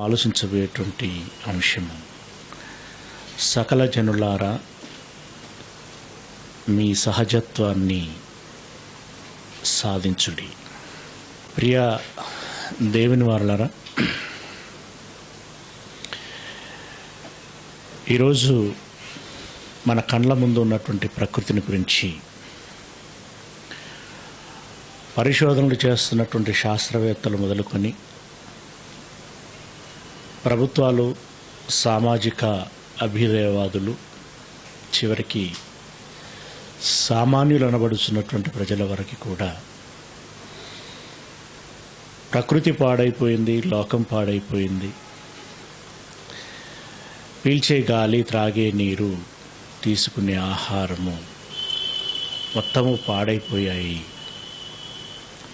ఆలోచించబోయేటువంటి అంశము. సకల జనులారా మీ సహజత్వాన్ని సాధించుడి. ప్రియ దేవుని వారలారా ఈరోజు మన కండ్ల ముందు ఉన్నటువంటి ప్రకృతిని గురించి పరిశోధనలు చేస్తున్నటువంటి శాస్త్రవేత్తలు మొదలుకొని ప్రభుత్వాలు సామాజిక అభ్యుదయవాదులు చివరికి సామాన్యులు అనబడుతున్నటువంటి ప్రజల వరకు కూడా ప్రకృతి పాడైపోయింది లోకం పాడైపోయింది. పీల్చే గాలి త్రాగే నీరు తీసుకునే ఆహారము మొత్తము పాడైపోయాయి.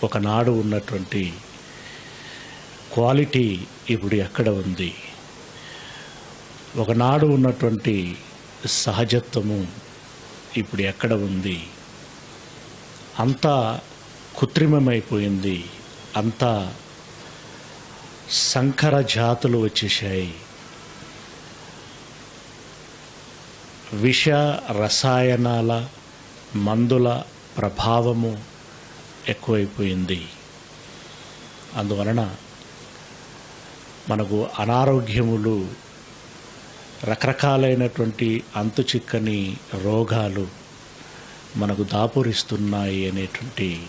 ఒకనాడు ఉన్నటువంటి క్వాలిటీ ఇప్పుడు ఎక్కడ ఉంది? ఒకనాడు ఉన్నటువంటి సహజత్వము ఇప్పుడు ఎక్కడ ఉంది? అంతా కృత్రిమమైపోయింది. అంతా సంకర జాతులు వచ్చేసాయి విష రసాయనాల మందుల ప్రభావము ఎక్కువైపోయింది. అందువలన మనకు అనారోగ్యములు రకరకాలైనటువంటి అంతు చిక్కని రోగాలు మనకు దాపురిస్తున్నాయి అనేటువంటి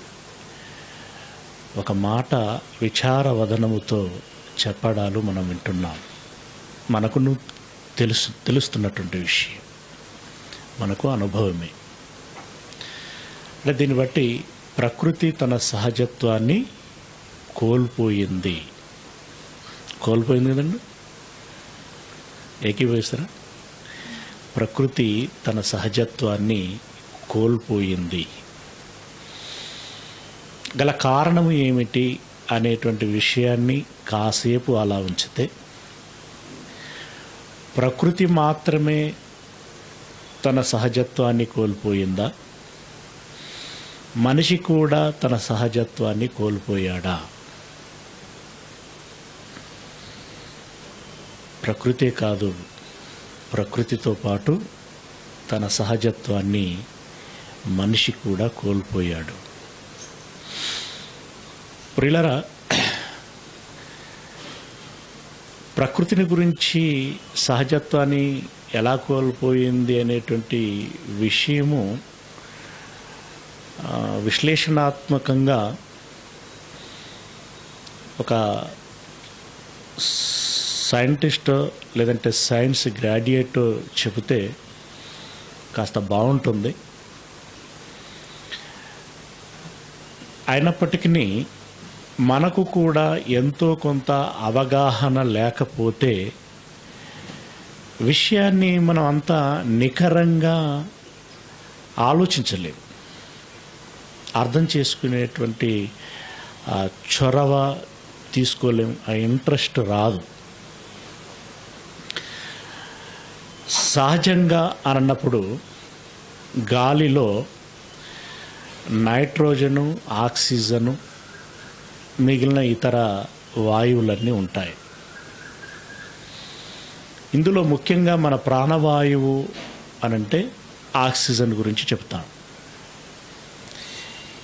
ఒక మాట విచారవదనముతో చెప్పడాలు మనం వింటున్నాం. మనకును తెలుసు తెలుస్తున్నటువంటి విషయం. మనకు అనుభవమే. అంటే దీన్ని బట్టి ప్రకృతి తన సహజత్వాన్ని కోల్పోయింది. కోల్పోయింది కదండి ఏకీభవిస్తారా? ప్రకృతి తన సహజత్వాన్ని కోల్పోయింది. గల కారణం ఏమిటి అనేటువంటి విషయాన్ని కాసేపు అలా ఉంచితే ప్రకృతి మాత్రమే తన సహజత్వాన్ని కోల్పోయిందా? మనిషి కూడా తన సహజత్వాన్ని కోల్పోయాడా? ప్రకృతే కాదు ప్రకృతితో పాటు తన సహజత్వాన్ని మనిషి కూడా కోల్పోయాడు. ప్రిలరా ప్రకృతిని గురించి సహజత్వాన్ని ఎలా కోల్పోయింది అనేటువంటి విషయము విశ్లేషణాత్మకంగా ఒక సైంటిస్ట్ లేదంటే సైన్స్ గ్రాడ్యుయేట్ చెబితే కాస్త బాగుంటుంది. అయినప్పటికీ మనకు కూడా ఎంతో కొంత అవగాహన లేకపోతే విషయాన్ని మనం అంతా నిఖరంగా ఆలోచించలేము. అర్థం చేసుకునేటువంటి ఆ చొరవ తీసుకోలేం ఆ ఇంట్రెస్ట్ రాదు. సహజంగా అన్నప్పుడు గాలిలో నైట్రోజను ఆక్సిజను మిగిలిన ఇతర వాయువులన్నీ ఉంటాయి. ఇందులో ముఖ్యంగా మన ప్రాణవాయువు అనంటే ఆక్సిజన్ గురించి చెప్తాం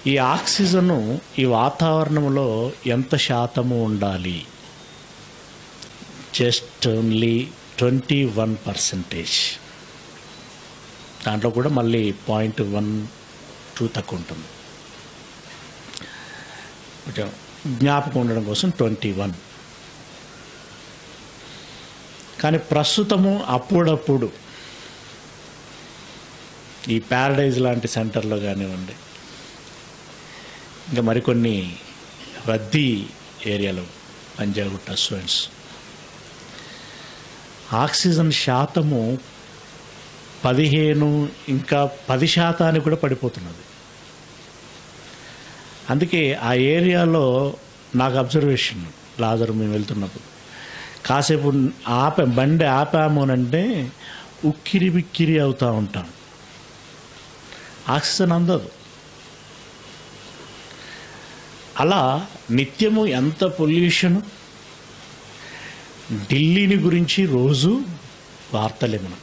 ఈ ఆక్సిజను ఈ వాతావరణంలో ఎంత శాతము ఉండాలి? Just only twenty one percentage దాంట్లో కూడా మళ్ళీ పాయింట్ వన్ టూ తక్కువ ఉంటుంది. కొంచెం జ్ఞాపకం ఉండడం కోసం ట్వంటీ వన్ కానీ ప్రస్తుతము అప్పుడప్పుడు ఈ ప్యారడైజ్ లాంటి సెంటర్లో కానివ్వండి ఇంకా మరికొన్ని రద్దీ ఏరియాలో పంజాగుట్ట స్టూడెంట్స్ ఆక్సిజన్ శాతము పదిహేను ఇంకా పది శాతానికి కూడా పడిపోతున్నది. అందుకే ఆ ఏరియాలో నాకు అబ్జర్వేషన్ లాజర్ మేము వెళ్తున్నప్పుడు. కాసేపు ఆప బండి ఆపాము అని అంటే ఉక్కిరి బిక్కిరి అవుతూ ఉంటాం. ఆక్సిజన్ అందదు. అలా నిత్యము ఎంత పొల్యూషన్ ఢిల్లీని గురించి రోజు వార్తలే మనం.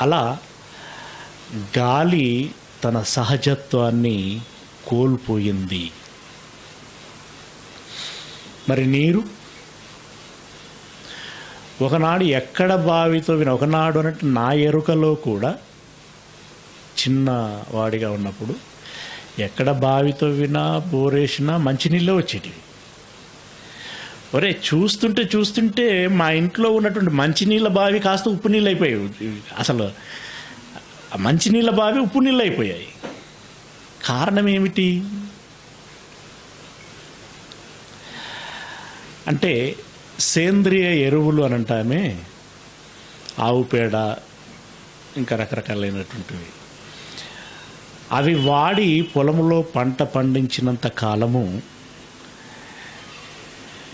అలా గాలి తన సహజత్వాన్ని కోల్పోయింది. మరి నీరు? ఒకనాడు ఎక్కడ బావితో విన ఒకనాడు అన్నట్టు నా ఎరుకలో కూడా చిన్న వాడిగా ఉన్నప్పుడు ఎక్కడ బావితో వినా బోరేసినా మంచినీళ్ళే వచ్చేటివి. ఒరే చూస్తుంటే చూస్తుంటే మా ఇంట్లో ఉన్నటువంటి మంచినీళ్ళ బావి కాస్త ఉప్పు నీళ్ళు అయిపోయాయి అసలు మంచినీళ్ళ బావి ఉప్పు నీళ్ళు అయిపోయాయి కారణం ఏమిటి? అంటే సేంద్రియ ఎరువులు అని అంటామే. ఆవు పేడ ఇంకా రకరకాలైనటువంటివి. అవి వాడి పొలంలో పంట పండించినంత కాలము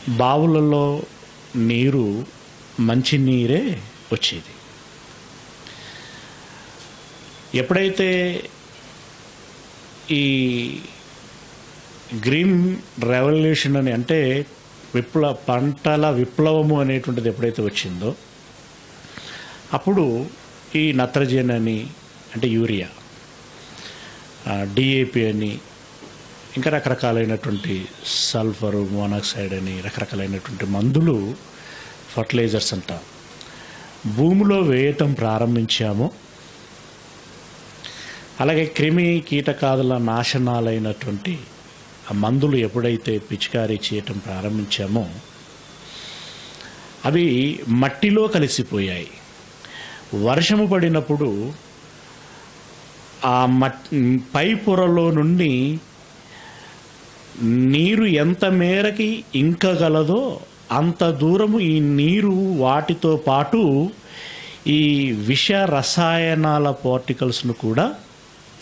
బావులలో నీరు మంచి నీరే వచ్చేది. ఎప్పుడైతే ఈ గ్రీన్ రెవల్యూషన్ అని అంటే విప్లవ పంటల విప్లవము అనేటువంటిది ఎప్పుడైతే వచ్చిందో అప్పుడు ఈ నత్రజని అని అంటే యూరియా డిఏపి అని ఇంకా రకరకాలైనటువంటి సల్ఫరు మోనాక్సైడ్ అని రకరకాలైనటువంటి మందులు ఫర్టిలైజర్స్ అంటాం. భూమిలో వేయటం ప్రారంభించాము. అలాగే క్రిమి కీటకాదుల నాశనాలైనటువంటి ఆ మందులు ఎప్పుడైతే పిచికారీ చేయటం ప్రారంభించామో అవి మట్టిలో కలిసిపోయాయి. వర్షము పడినప్పుడు ఆ మట్ పై పొరలో నుండి నీరు ఎంత మేరకి ఇంకగలదో అంత దూరము ఈ నీరు వాటితో పాటు ఈ విష రసాయనాల పార్టికల్స్ను కూడా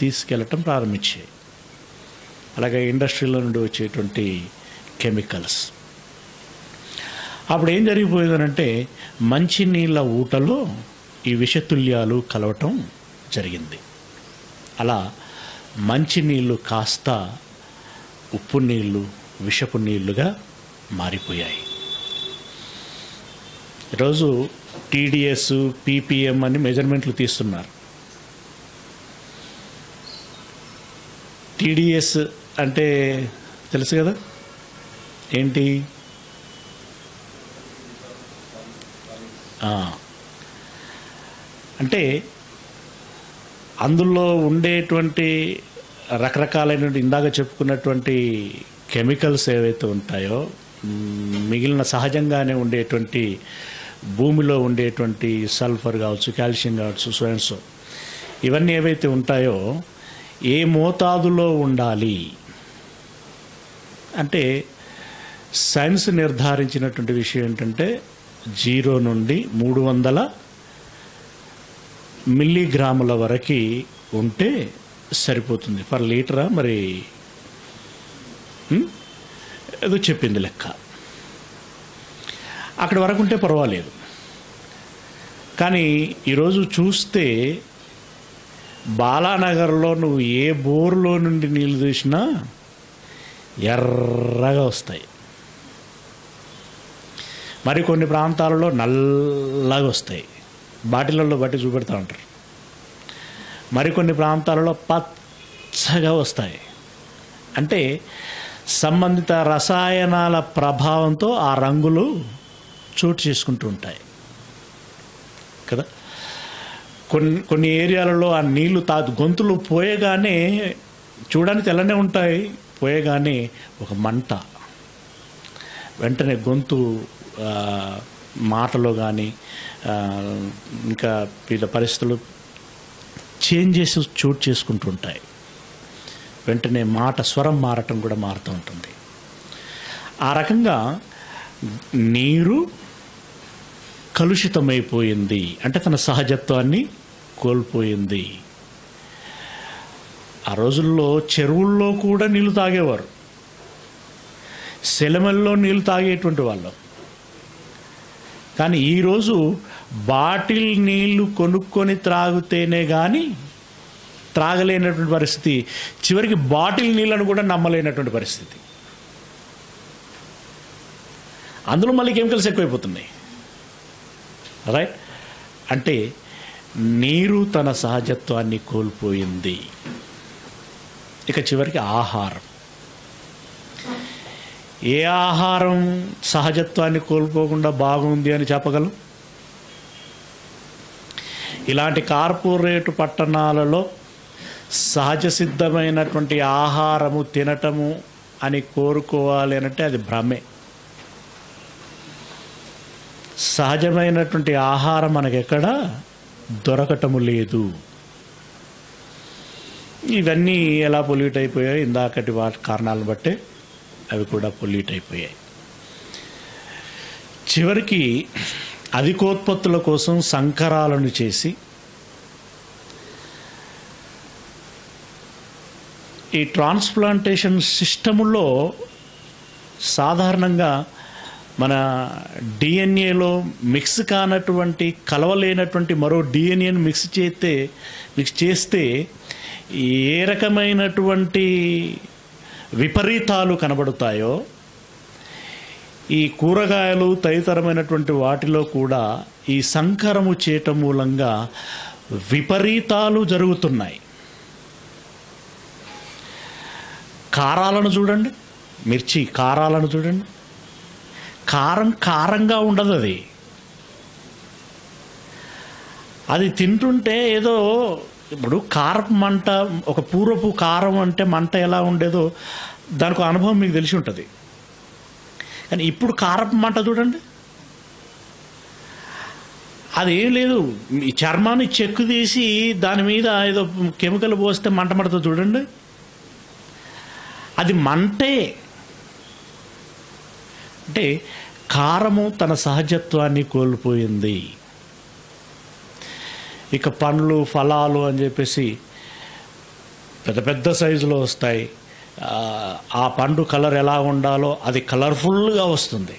తీసుకెళ్ళటం ప్రారంభించాయి. అలాగే ఇండస్ట్రీలో నుండి వచ్చేటువంటి కెమికల్స్. అప్పుడు ఏం జరిగిపోయిందనంటే మంచినీళ్ళ ఊటలో ఈ విషతుల్యాలు కలవటం జరిగింది. అలా మంచినీళ్ళు కాస్త ఉప్పు నీళ్ళు విషపు నీళ్ళుగా మారిపోయాయి. ఈరోజు టీడీఎస్ పీపీఎం అని మెజర్మెంట్లు తీస్తున్నారు. టీడీఎస్ అంటే తెలుసు కదా? ఏంటి? అంటే అందులో ఉండేటువంటి రకరకాలైనటువంటి ఇందాక చెప్పుకున్నటువంటి కెమికల్స్ ఏవైతే ఉంటాయో మిగిలిన సహజంగానే ఉండేటువంటి భూమిలో ఉండేటువంటి సల్ఫర్ కావచ్చు కాల్షియం కావచ్చు సోయన్సో ఇవన్నీ ఏవైతే ఉంటాయో ఏ మోతాదులో ఉండాలి? అంటే సైన్స్ నిర్ధారించినటువంటి విషయం ఏంటంటే జీరో నుండి మూడు వందల మిల్లీగ్రాముల వరకు ఉంటే సరిపోతుంది. పర్ లీటరా మరి? ఏదో చెప్పింది లెక్క. అక్కడ వరకు ఉంటే పర్వాలేదు. కానీ ఈరోజు చూస్తే బాలానగర్లో నువ్వు ఏ బోరులో నుండి నీళ్ళు తీసినా ఎర్రగా వస్తాయి. మరి కొన్ని ప్రాంతాలలో నల్లగా వస్తాయి. బాటిళ్ళల్లో బట్టి చూపెడతా ఉంటారు. మరికొన్ని ప్రాంతాలలో పచ్చగా వస్తాయి. అంటే సంబంధిత రసాయనాల ప్రభావంతో ఆ రంగులు చోటు చేసుకుంటూ ఉంటాయి. కదా? కొన్ని కొన్ని ఏరియాలలో ఆ నీళ్ళు తా గొంతులు పోయగానే చూడడానికి తెల్లనే ఉంటాయి. పోయగానే ఒక మంట. వెంటనే గొంతు మాటలో కానీ ఇంకా వివిధ పరిస్థితులు చేంజెస్ చోటు చేసుకుంటూ ఉంటాయి వెంటనే మాట స్వరం మారటం కూడా మారుతూ ఉంటుంది. ఆ రకంగా నీరు కలుషితమైపోయింది. అంటే తన సహజత్వాన్ని కోల్పోయింది. ఆ రోజుల్లో చెరువుల్లో కూడా నీళ్ళు తాగేవారు. సెలమల్లో నీళ్ళు తాగేటువంటి వాళ్ళు. కానీ ఈరోజు బాటిల్ నీళ్ళు కొనుక్కొని త్రాగితేనే కానీ త్రాగలేనటువంటి పరిస్థితి. చివరికి బాటిల్ నీళ్ళను కూడా నమ్మలేనటువంటి పరిస్థితి. అందులో మళ్ళీ కెమికల్స్ ఎక్కువైపోతున్నాయి. రైట్ అంటే నీరు తన సహజత్వాన్ని కోల్పోయింది. ఇక చివరికి ఆహారం. ఏ ఆహారం సహజత్వాన్ని కోల్పోకుండా బాగుంది అని చెప్పగలం? ఇలాంటి కార్పొరేట్ పట్టణాలలో సహజ సిద్ధమైనటువంటి ఆహారము తినటము అని కోరుకోవాలి అంటే అది భ్రమే. సహజమైనటువంటి ఆహారం మనకెక్కడ దొరకటము లేదు. ఇవన్నీ ఎలా పొల్యూట్ అయిపోయాయి ఇందాకటి వాటి కారణాలను బట్టే అవి కూడా పొల్యూట్ అయిపోయాయి. చివరికి అధికోత్పత్తుల కోసం సంకరాలను చేసి ఈ ట్రాన్స్ప్లాంటేషన్ సిస్టములో సాధారణంగా మన డిఎన్ఏలో మిక్స్ కానటువంటి కలవలేనటువంటి మరో డిఎన్ఏను మిక్స్ చేస్తే మిక్స్ చేస్తే ఏ రకమైనటువంటి విపరీతాలు కనబడతాయో ఈ కూరగాయలు తదితరమైనటువంటి వాటిలో కూడా ఈ సంకరము చేయటం మూలంగా విపరీతాలు జరుగుతున్నాయి. కారాలను చూడండి. మిర్చి కారాలను చూడండి. కారం కారంగా ఉండదు అది. అది తింటుంటే ఏదో ఇప్పుడు కారం మంట ఒక పూర్వపు కారం అంటే మంట ఎలా ఉండేదో దానికి అనుభవం మీకు తెలిసి ఉంటుంది. కానీ ఇప్పుడు కారపు మంట చూడండి. అది ఏం లేదు. ఈ చర్మాన్ని చెక్కు తీసి దాని మీద ఏదో కెమికల్ పోస్తే మంట మంటతో చూడండి. అది మంటే. అంటే కారము తన సహజత్వాన్ని కోల్పోయింది. ఇక పండ్లు ఫలాలు అని చెప్పేసి పెద్ద పెద్ద సైజులో వస్తాయి. ఆ, పండు కలర్ ఎలా ఉండాలో అది కలర్ఫుల్గా వస్తుంది.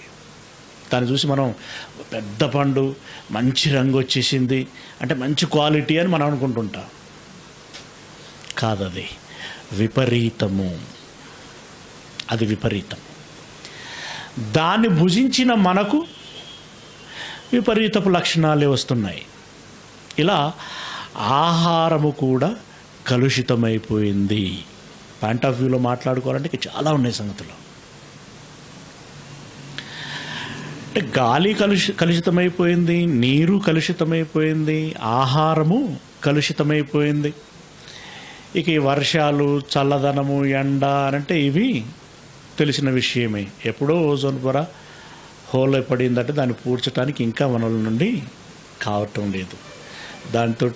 దాన్ని చూసి మనం పెద్ద పండు మంచి రంగు వచ్చేసింది అంటే మంచి క్వాలిటీ అని మనం అనుకుంటుంటాం. కాదది విపరీతము. అది విపరీతం. దాన్ని భుజించిన మనకు విపరీతపు లక్షణాలే వస్తున్నాయి. ఇలా ఆహారము కూడా కలుషితమైపోయింది. పాయింట్ ఆఫ్ వ్యూలో మాట్లాడుకోవాలంటే ఇక చాలా ఉన్నాయి సంగతులు. అంటే గాలి కలుషి కలుషితమైపోయింది నీరు కలుషితమైపోయింది ఆహారము కలుషితమైపోయింది. ఇక ఈ వర్షాలు చల్లదనము ఎండ అనంటే ఇవి తెలిసిన విషయమే. ఎప్పుడో ఓజోన్ పొర హోల్ పడిందంటే దాన్ని పూడ్చడానికి ఇంకా వనరుల నుండి కావటం లేదు. దాంతో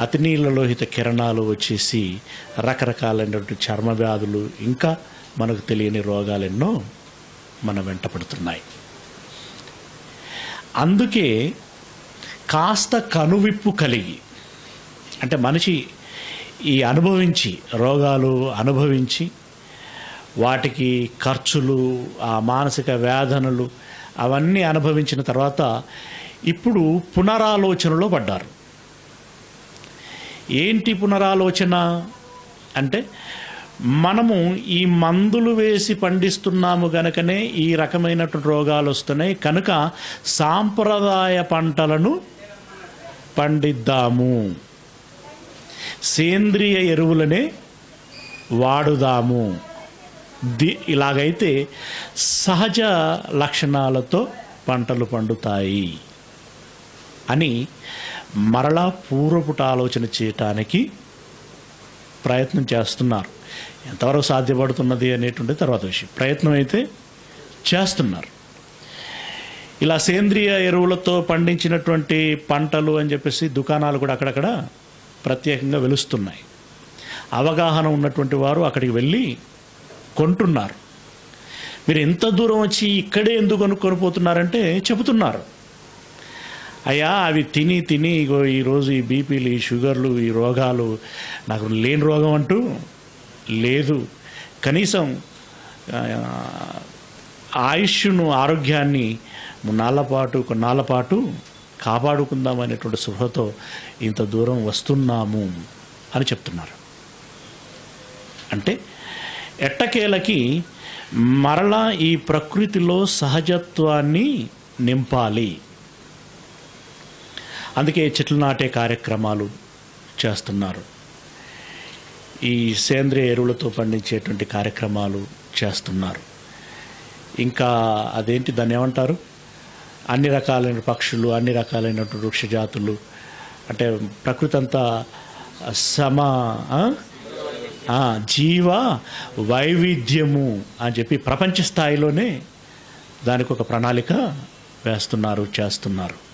అతి నీళ్ళలోహిత కిరణాలు వచ్చేసి రకరకాలైనటువంటి చర్మ వ్యాధులు ఇంకా మనకు తెలియని రోగాలెన్నో మన వెంట పడుతున్నాయి. అందుకే కాస్త కనువిప్పు కలిగి అంటే మనిషి ఈ అనుభవించి రోగాలు అనుభవించి వాటికి ఖర్చులు ఆ మానసిక వేదనలు అవన్నీ అనుభవించిన తర్వాత ఇప్పుడు పునరాలోచనలో పడ్డారు. ఏంటి పునరాలోచన అంటే మనము ఈ మందులు వేసి పండిస్తున్నాము గనుకనే ఈ రకమైనటువంటి రోగాలు వస్తున్నాయి. కనుక సాంప్రదాయ పంటలను పండిద్దాము. సేంద్రియ ఎరువులనే వాడుదాము. ది ఇలాగైతే సహజ లక్షణాలతో పంటలు పండుతాయి అని మరలా పూర్వపుట ఆలోచన చేయటానికి ప్రయత్నం చేస్తున్నారు. ఎంతవరకు సాధ్యపడుతున్నది అనేటువంటి తర్వాత విషయం. ప్రయత్నం అయితే చేస్తున్నారు. ఇలా సేంద్రియ ఎరువులతో పండించినటువంటి పంటలు అని చెప్పేసి దుకాణాలు కూడా అక్కడక్కడ ప్రత్యేకంగా వెలుస్తున్నాయి. అవగాహన ఉన్నటువంటి వారు అక్కడికి వెళ్ళి కొంటున్నారు. మీరు ఎంత దూరం వచ్చి ఇక్కడే ఎందుకు కొనుక్కొని పోతున్నారంటే చెబుతున్నారు. అయ్యా అవి తిని తిని ఇగో ఈరోజు ఈ బీపీలు ఈ షుగర్లు ఈ రోగాలు నాకు లేని రోగం అంటూ లేదు. కనీసం ఆయుష్ను ఆరోగ్యాన్ని నాళ్ళపాటు కొన్నాళ్ళపాటు కాపాడుకుందాం అనేటువంటి స్పృహతో ఇంత దూరం వస్తున్నాము అని చెప్తున్నారు. అంటే ఎట్టకేలకి మరలా ఈ ప్రకృతిలో సహజత్వాన్ని నింపాలి. అందుకే చెట్లు నాటే కార్యక్రమాలు చేస్తున్నారు. ఈ సేంద్రియ ఎరువులతో పండించేటువంటి కార్యక్రమాలు చేస్తున్నారు. ఇంకా అదేంటి దాన్ని ఏమంటారు? అన్ని రకాలైన పక్షులు అన్ని రకాలైనటువంటి వృక్ష జాతులు అంటే ప్రకృతి అంతా సమ జీవ వైవిధ్యము అని చెప్పి ప్రపంచ స్థాయిలోనే దానికి ఒక ప్రణాళిక వేస్తున్నారు చేస్తున్నారు.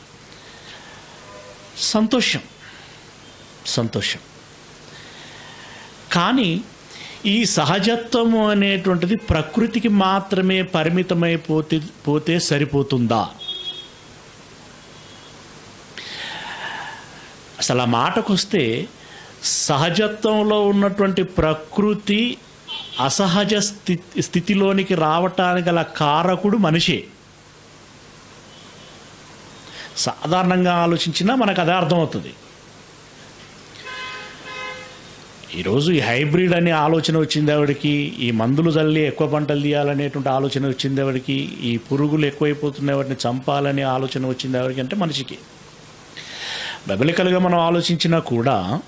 సంతోషం. సంతోషం. కానీ ఈ సహజత్వము అనేటువంటిది ప్రకృతికి మాత్రమే పరిమితమైపోతే పోతే సరిపోతుందా? అసలు ఆ మాటకొస్తే సహజత్వంలో ఉన్నటువంటి ప్రకృతి అసహజ స్థితి స్థితిలోనికి రావటానికి గల కారకుడు మనిషే. సాధారణంగా ఆలోచించినా మనకు అదే అర్థమవుతుంది. ఈరోజు ఈ హైబ్రిడ్ అనే ఆలోచన వచ్చింది ఆవిడకి ఈ మందులు చల్లి ఎక్కువ పంటలు తీయాలనేటువంటి ఆలోచన వచ్చింది ఆవిడకి ఈ పురుగులు ఎక్కువైపోతున్నాయి వాటిని చంపాలనే ఆలోచన వచ్చింది ఆవిడకి అంటే మనిషికి. బెబలికలుగా మనం ఆలోచించినా కూడా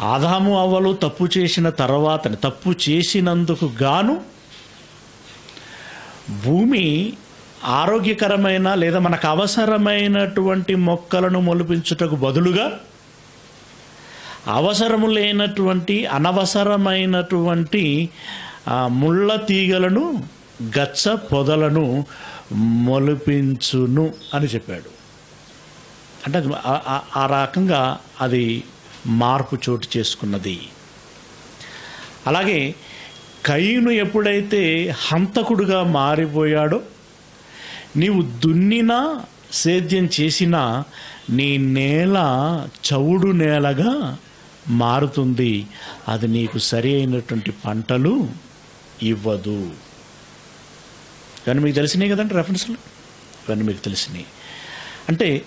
ఆదాము అవ్వలు తప్పు చేసిన తర్వాత తప్పు చేసినందుకు గాను భూమి ఆరోగ్యకరమైన లేదా మనకు అవసరమైనటువంటి మొక్కలను మొలిపించుటకు బదులుగా అవసరము లేనటువంటి అనవసరమైనటువంటి ముళ్ళ తీగలను గచ్చ పొదలను మొలిపించును అని చెప్పాడు. అంటే ఆ- ఆ రకంగా అది మార్పు చోటు చేసుకున్నది. అలాగే కయ్యను ఎప్పుడైతే హంతకుడుగా మారిపోయాడో నీవు దున్నినా సేద్యం చేసినా నీ నేల చవుడు నేలగా మారుతుంది. అది నీకు సరి అయినటువంటి పంటలు ఇవ్వదు. ఇవన్నీ మీకు తెలిసినాయి కదండి రెఫరెన్స్లు ఇవన్నీ మీకు తెలిసినాయి. అంటే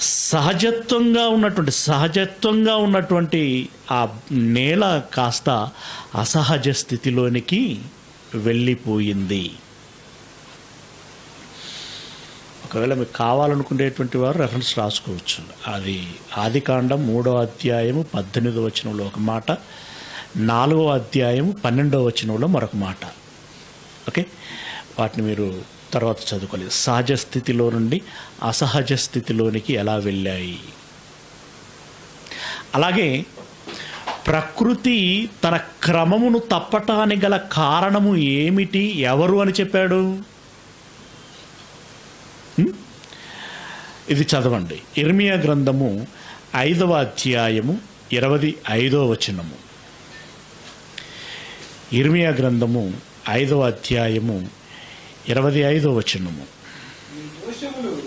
సహజత్వంగా ఉన్నటువంటి సహజత్వంగా ఉన్నటువంటి ఆ నేల కాస్త అసహజ స్థితిలోనికి వెళ్ళిపోయింది. ఒకవేళ మీకు కావాలనుకునేటువంటి వారు రెఫరెన్స్ రాసుకోవచ్చు. అది ఆదికాండం మూడో అధ్యాయము పద్దెనిమిదో వచనంలో ఒక మాట నాలుగో అధ్యాయము పన్నెండో వచనంలో మరొక మాట. ఓకే? వాటిని మీరు తర్వాత చదువుకోలేదు. సహజ స్థితిలో నుండి అసహజ స్థితిలోనికి ఎలా వెళ్ళాయి? అలాగే ప్రకృతి తన క్రమమును తప్పటానికి గల కారణము ఏమిటి? ఎవరు అని చెప్పాడు? ఇది చదవండి. ఇర్మియా గ్రంథము ఐదవ అధ్యాయము ఇరవై ఐదవ వచనము. ఇర్మియా గ్రంథము ఐదవ అధ్యాయము ఇరవై ఐదవ వచనము. దోషములు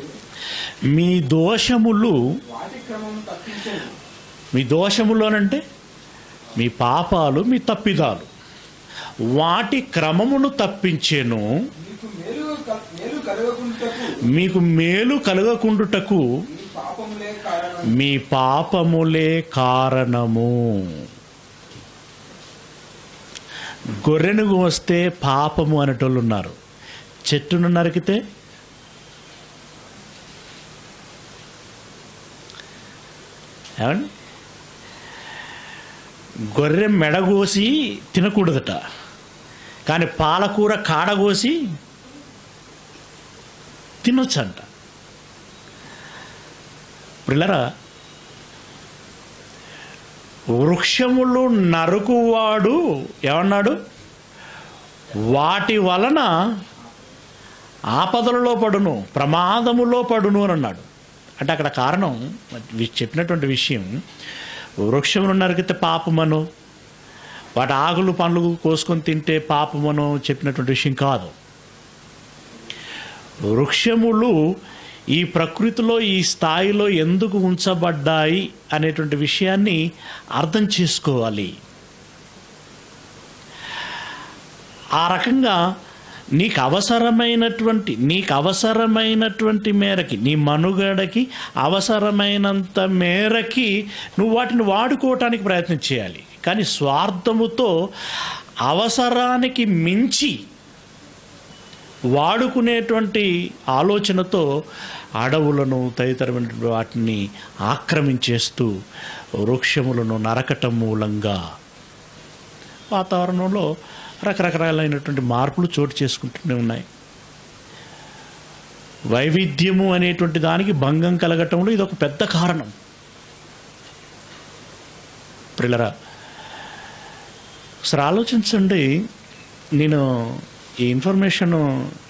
మీ దోషములు మీ దోషములోనంటే మీ పాపాలు మీ తప్పిదాలు. వాటి క్రమమును తప్పించేను మీకు మేలు క- మేలు కలగకుంటకు మీకు మేలు కలగకుండుటకు మీ పాపములే కారణము. గొర్రెను వస్తే పాపము అనేటోళ్ళు ఉన్నారు. చెట్టును నరికితే? ఏమండి? గొర్రె మెడగోసి తినకూడదట. కానీ పాలకూర కాడగోసి తినొచ్చంట. పిల్లరా వృక్షములు నరుకువాడు ఏమన్నాడు? వాటి వలన ఆపదలలో పడును ప్రమాదములో పడును అని అన్నాడు. అంటే అక్కడ కారణం చెప్పినటువంటి విషయం వృక్షములు నరికితే పాపమను వాటి ఆకులు పండ్లు కోసుకొని తింటే పాపమను చెప్పినటువంటి విషయం కాదు. వృక్షములు ఈ ప్రకృతిలో ఈ స్థాయిలో ఎందుకు ఉంచబడ్డాయి అనేటువంటి విషయాన్ని అర్థం చేసుకోవాలి. ఆ రకంగా నీకు అవసరమైనటువంటి నీకు అవసరమైనటువంటి మేరకి నీ మనుగడకి అవసరమైనంత మేరకి నువ్వు వాటిని వాడుకోవటానికి ప్రయత్నం చేయాలి. కానీ స్వార్థముతో అవసరానికి మించి వాడుకునేటువంటి ఆలోచనతో అడవులను తదితరమైనటువంటి వాటిని ఆక్రమించేస్తూ వృక్షములను నరకటం మూలంగా వాతావరణంలో రకరకాలైనటువంటి మార్పులు చోటు చేసుకుంటూనే ఉన్నాయి. వైవిధ్యము అనేటువంటి దానికి భంగం కలగటంలో ఇది ఒక పెద్ద కారణం. ప్రిలరా ఒకసారి ఆలోచించండి. నేను ఈ ఇన్ఫర్మేషన్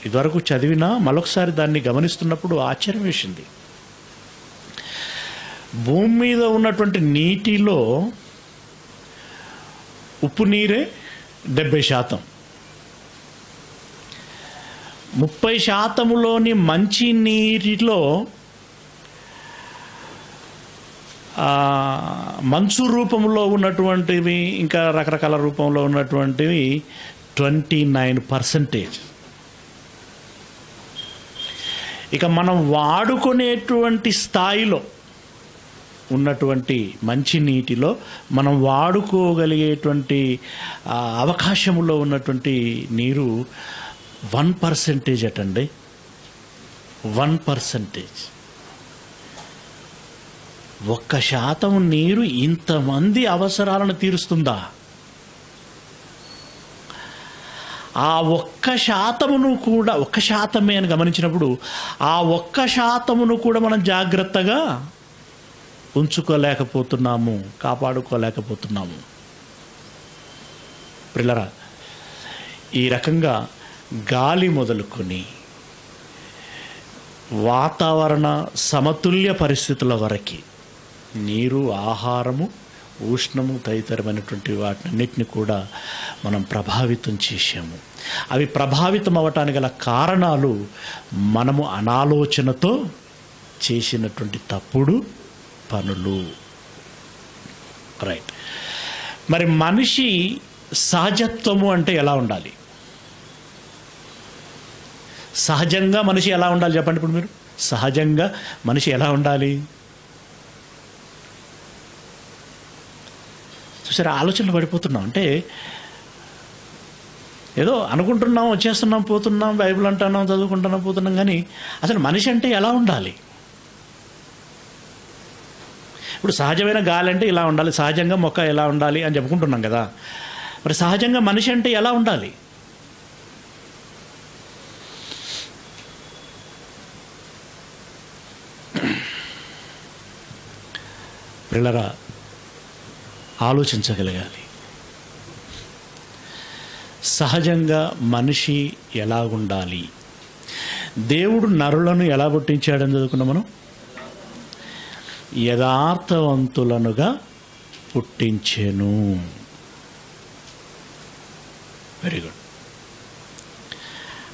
ఇదివరకు చదివినా మరొకసారి దాన్ని గమనిస్తున్నప్పుడు ఆశ్చర్యం వేసింది. భూమి మీద ఉన్నటువంటి నీటిలో ఉప్పు నీరే డెబ్బై శాతం. ముప్పై శాతములోని మంచి నీటిలో మంచు రూపంలో ఉన్నటువంటివి ఇంకా రకరకాల రూపంలో ఉన్నటువంటివి ట్వంటీ నైన్ పర్సెంటేజ్ ఇక మనం వాడుకునేటువంటి స్థాయిలో ఉన్నటువంటి మంచి నీటిలో మనం వాడుకోగలిగేటువంటి అవకాశంలో ఉన్నటువంటి నీరు వన్ పర్సెంటేజ్ అటండి. One percentage. ఒక్క శాతం నీరు ఇంతమంది అవసరాలను తీరుస్తుందా? ఆ ఒక్క శాతమును కూడా ఒక్క శాతమే అని గమనించినప్పుడు ఆ ఒక్క శాతమును కూడా మనం జాగ్రత్తగా ఉంచుకోలేకపోతున్నాము కాపాడుకోలేకపోతున్నాము. ప్రిల్లరా ఈ రకంగా గాలి మొదలుకొని వాతావరణ సమతుల్య పరిస్థితుల వరకు నీరు ఆహారము ఉష్ణము తదితరమైనటువంటి వాటినన్నిటిని కూడా మనం ప్రభావితం చేశాము. అవి ప్రభావితం అవ్వటానికి గల కారణాలు మనము అనాలోచనతో చేసినటువంటి తప్పుడు పనులు. రైట్ మరి మనిషి సహజత్వము అంటే ఎలా ఉండాలి? సహజంగా మనిషి ఎలా ఉండాలి చెప్పండి ఇప్పుడు మీరు? సహజంగా మనిషి ఎలా ఉండాలి? సరే ఆలోచనలు పడిపోతున్నాం. అంటే ఏదో అనుకుంటున్నాం వచ్చేస్తున్నాం పోతున్నాం బైబిల్ అంటున్నాం చదువుకుంటున్నాం పోతున్నాం కానీ అసలు మనిషి అంటే ఎలా ఉండాలి? ఇప్పుడు సహజమైన గాలి అంటే ఇలా ఉండాలి సహజంగా మొక్క ఎలా ఉండాలి అని చెప్పుకుంటున్నాం కదా. మరి సహజంగా మనిషి అంటే ఎలా ఉండాలి? పిల్లరా ఆలోచించగలగాలి. సహజంగా మనిషి ఎలా ఉండాలి? దేవుడు నరులను ఎలా పుట్టించాడని చదువుకున్నాం మనం? యథార్థవంతులనుగా పుట్టించెను. వెరీ గుడ్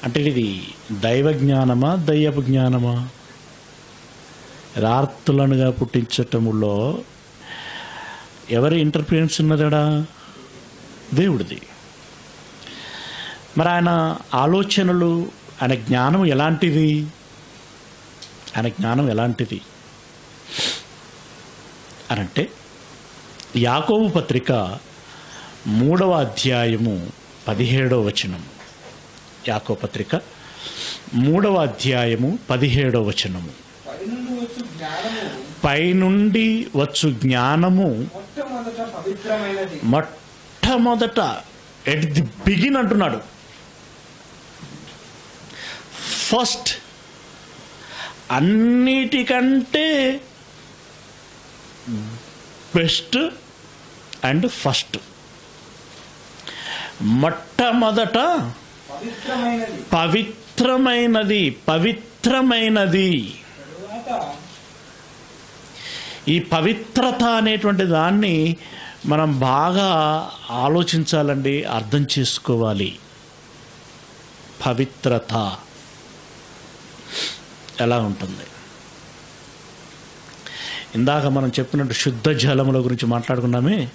అంటే ఇది దైవ జ్ఞానమా దయ్యపు జ్ఞానమా? యథార్థులనుగా పుట్టించటములో ఎవరి ఇంటర్ఫిరెన్స్ ఉన్నదడా? దేవుడిది. మరి ఆయన ఆలోచనలు ఆయన జ్ఞానం ఎలాంటిది? ఆయన జ్ఞానం ఎలాంటిది? అనంటే యాకోబు పత్రిక మూడవ అధ్యాయము పదిహేడవ వచనం యాకో పత్రిక మూడవ అధ్యాయము పదిహేడవ వచనము. పైనుండి వచ్చు జ్ఞానము మొట్టమొదట ఎట్ ది బిగిన్ అంటున్నాడు. ఫస్ట్ అన్నిటికంటే బెస్ట్ అండ్ ఫస్ట్. మొట్టమొదట పవిత్రమైనది. పవిత్రమైనది ఈ పవిత్రత అనేటువంటి దాన్ని మనం బాగా ఆలోచించాలండి అర్థం చేసుకోవాలి. పవిత్రత. ఎలా ఉంటుంది? ఇందాక మనం చెప్పినట్టు శుద్ధ జలముల గురించి మాట్లాడుకున్నామే.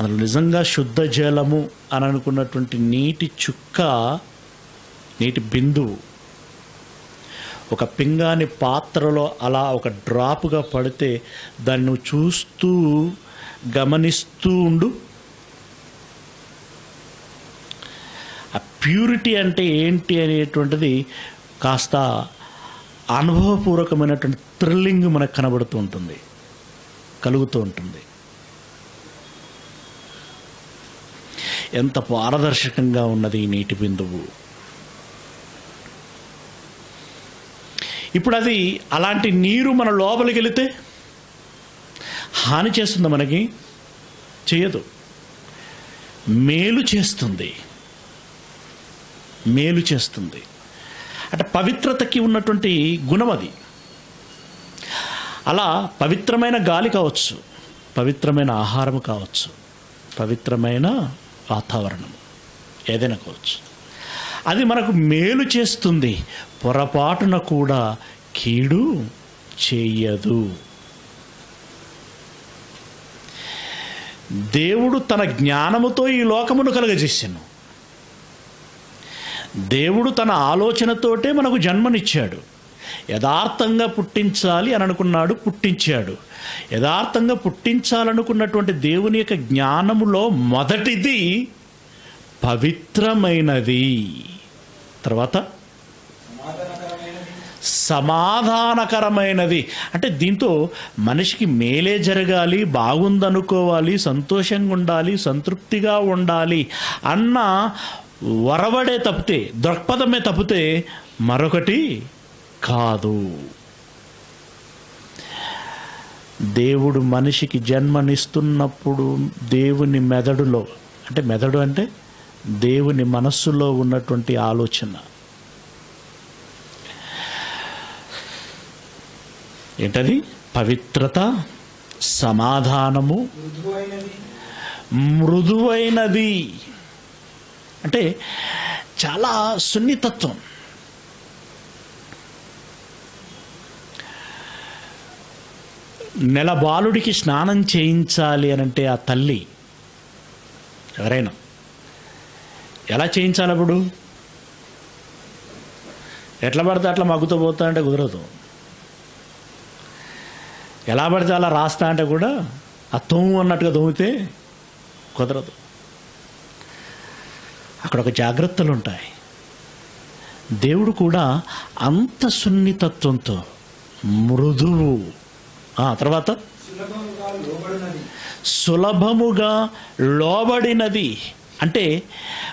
అందులో నిజంగా శుద్ధ జలము అని అనుకున్నటువంటి నీటి చుక్క నీటి బిందువు ఒక పింగాని పాత్రలో అలా ఒక డ్రాప్గా పడితే దాన్ని నువ్వు చూస్తూ గమనిస్తూ ఉండు. ప్యూరిటీ అంటే ఏంటి అనేటువంటిది కాస్త అనుభవపూర్వకమైనటువంటి థ్రిల్లింగ్ మనకు కనబడుతూ ఉంటుంది కలుగుతూ ఉంటుంది. ఎంత పారదర్శకంగా ఉన్నది ఈ నీటి బిందువు. ఇప్పుడు అది అలాంటి నీరు మన లోపలికి వెళితే హాని చేస్తుంది మనకి చేయదు. మేలు చేస్తుంది. మేలు చేస్తుంది. అంటే పవిత్రతకి ఉన్నటువంటి గుణం అది. అలా పవిత్రమైన గాలి కావచ్చు పవిత్రమైన ఆహారం కావచ్చు పవిత్రమైన వాతావరణం ఏదైనా కావచ్చు. అది మనకు మేలు చేస్తుంది. పొరపాటున కూడా కీడు చెయ్యదు దేవుడు తన జ్ఞానముతో ఈ లోకమును కలగజేసాను దేవుడు తన ఆలోచనతోటే మనకు జన్మనిచ్చాడు. యథార్థంగా పుట్టించాలి అని అనుకున్నాడు పుట్టించాడు. యథార్థంగా పుట్టించాలనుకున్నటువంటి దేవుని యొక్క జ్ఞానములో మొదటిది పవిత్రమైనది. తర్వాత? సమాధానకరమైనది. అంటే దీంతో మనిషికి మేలే జరగాలి బాగుందనుకోవాలి సంతోషంగా ఉండాలి సంతృప్తిగా ఉండాలి అన్న వరవడే తప్పితే దృక్పథమే తప్పితే మరొకటి కాదు. దేవుడు మనిషికి జన్మనిస్తున్నప్పుడు దేవుని మెదడులో అంటే మెదడు అంటే దేవుని మనస్సులో ఉన్నటువంటి ఆలోచన. ఏంటది? పవిత్రత సమాధానము మృదువైనది. మృదువైనది అంటే చాలా సున్నితత్వం. నెల బాలుడికి స్నానం చేయించాలి అని అంటే ఆ తల్లి ఎవరైనా ఎలా చేయించాలి అప్పుడు? ఎట్లా పడితే అట్లా మగ్గుతూ పోతా అంటే కుదరదు. ఎలా పడితే అలా రాస్తా అంటే కూడా ఆ తొమ్ము అన్నట్టుగా తొమ్మితే కుదరదు. అక్కడ ఒక జాగ్రత్తలు ఉంటాయి. దేవుడు కూడా అంత సున్నితత్వంతో మృదువు. ఆ తర్వాత? సులభముగా లోబడినది. అంటే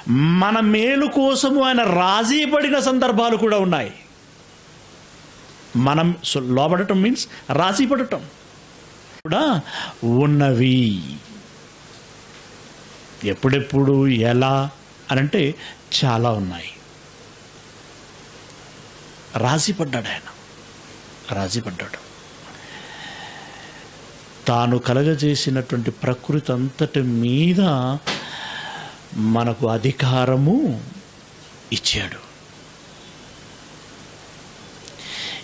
మన మేలు కోసము ఆయన రాజీ పడిన సందర్భాలు కూడా ఉన్నాయి. మనం లోబడటం మీన్స్ రాజీ పడటం. కూడా ఉన్నవి. ఎప్పుడెప్పుడు ఎలా అని అంటే చాలా ఉన్నాయి. రాజీ పడ్డాడు ఆయన. రాజీ పడ్డాడు. తాను కలగజేసినటువంటి ప్రకృతి అంతటి మీద మనకు అధికారము ఇచ్చాడు.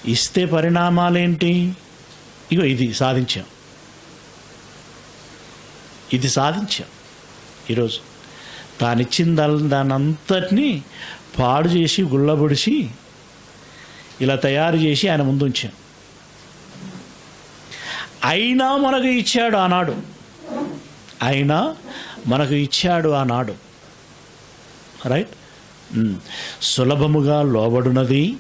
ఇస్తే పరిణామాలేంటి? ఇగో ఇది సాధించాం. ఇది సాధించాం ఈరోజు. తానిచ్చిన దాని దాని పాడు చేసి గుళ్ళబొడిసి ఇలా తయారు చేసి ఆయన ముందు ఉంచాం అయినా మనకు ఇచ్చాడు ఆనాడు. అయినా మనకు ఇచ్చాడు ఆనాడు. Right um. సులభముగా లోబడునది.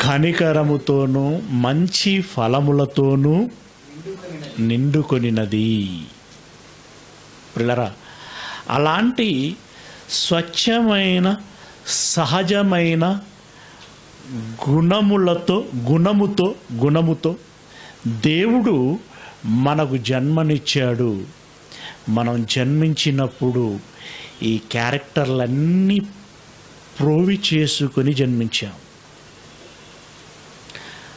కనికరముతోనూ మంచి ఫలములతోనూ నిండుకొనినది. పిల్లరా అలాంటి స్వచ్ఛమైన సహజమైన గుణములతో గుణముతో గుణముతో దేవుడు మనకు జన్మనిచ్చాడు. మనం జన్మించినప్పుడు ఈ క్యారెక్టర్లన్నీ ప్రోవి చేసుకొని జన్మించాం.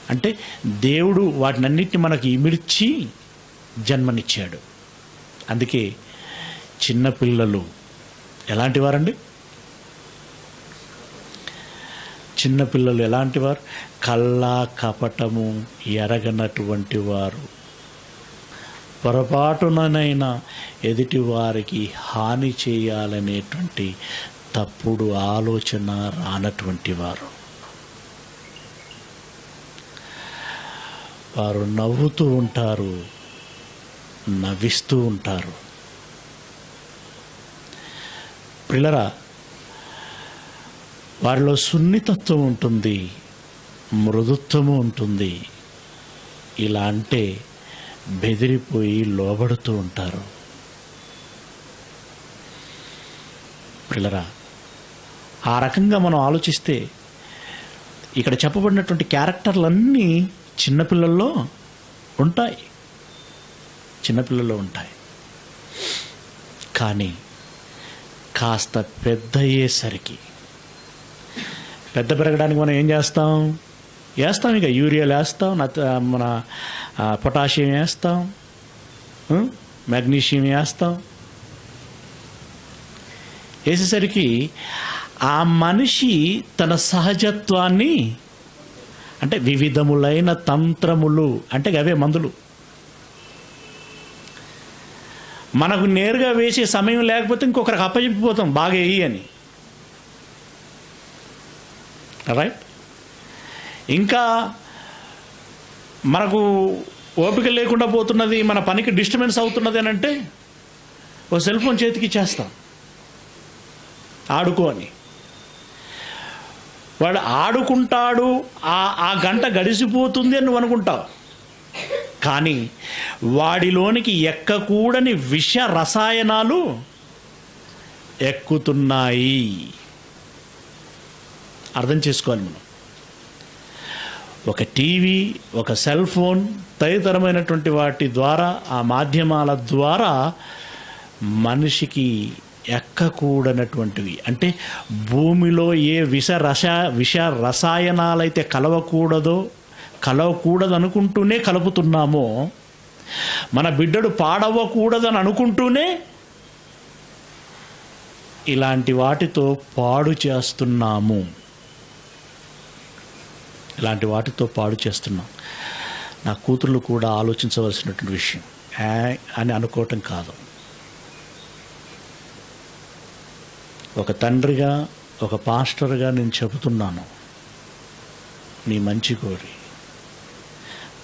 అంటే దేవుడు వాటినన్నిటిని మనకి ఇమిడ్చి జన్మనిచ్చాడు. అందుకే చిన్నపిల్లలు ఎలాంటి వారండి? చిన్నపిల్లలు ఎలాంటి వారు? కళ్ళ కపటము ఎరగనటువంటి వారు. పొరపాటుననైనా ఎదుటి వారికి హాని చేయాలనేటువంటి తప్పుడు ఆలోచన రానటువంటి వారు. వారు నవ్వుతూ ఉంటారు నవ్విస్తూ ఉంటారు. పిల్లరా వారిలో సున్నితత్వం ఉంటుంది మృదుత్వము ఉంటుంది. ఇలా అంటే బెదిరిపోయి లోబడుతూ ఉంటారు. పిల్లరా ఆ రకంగా మనం ఆలోచిస్తే ఇక్కడ చెప్పబడినటువంటి క్యారెక్టర్లన్నీ చిన్నపిల్లల్లో ఉంటాయి. చిన్నపిల్లల్లో ఉంటాయి. కానీ కాస్త పెద్ద అయ్యేసరికి పెద్ద పెరగడానికి మనం ఏం చేస్తాం? వేస్తాం ఇక యూరియాలు వేస్తాం మన పొటాషియం వేస్తాం. మెగ్నీషియం వేస్తాం. వేసేసరికి ఆ మనిషి తన సహజత్వాన్ని అంటే వివిధములైన తంత్రములు అంటే అవే మందులు. మనకు నేరుగా వేసే సమయం లేకపోతే ఇంకొకరికి అప్పచెప్పిపోతాం బాగా వేయి అని. రైట్ ఇంకా మనకు ఓపిక లేకుండా పోతున్నది మన పనికి డిస్టర్బెన్స్ అవుతున్నది అని అంటే ఓ సెల్ ఫోన్ చేతికి ఇచ్చేస్తాం. ఆడుకో అని. వాడు ఆడుకుంటాడు ఆ ఆ గంట గడిసిపోతుంది అని నువ్వు అనుకుంటావు. కానీ వాడిలోనికి ఎక్కకూడని విష రసాయనాలు ఎక్కుతున్నాయి. అర్థం చేసుకోవాలి మనం. ఒక టీవీ ఒక సెల్ ఫోన్ తదితరమైనటువంటి వాటి ద్వారా ఆ మాధ్యమాల ద్వారా మనిషికి ఎక్కకూడనటువంటివి. అంటే భూమిలో ఏ విష రస విష రసాయనాలైతే కలవకూడదో కలవకూడదు అనుకుంటూనే కలుపుతున్నామో మన బిడ్డడు పాడవ్వకూడదని అనుకుంటూనే ఇలాంటి వాటితో పాడు చేస్తున్నాము. ఇలాంటి వాటితో పాడు చేస్తున్నాం. నా కూతుర్లు కూడా ఆలోచించవలసినటువంటి విషయం. అని అనుకోవటం కాదు. ఒక తండ్రిగా ఒక పాస్టర్గా నేను చెబుతున్నాను. మీ మంచి కోరి.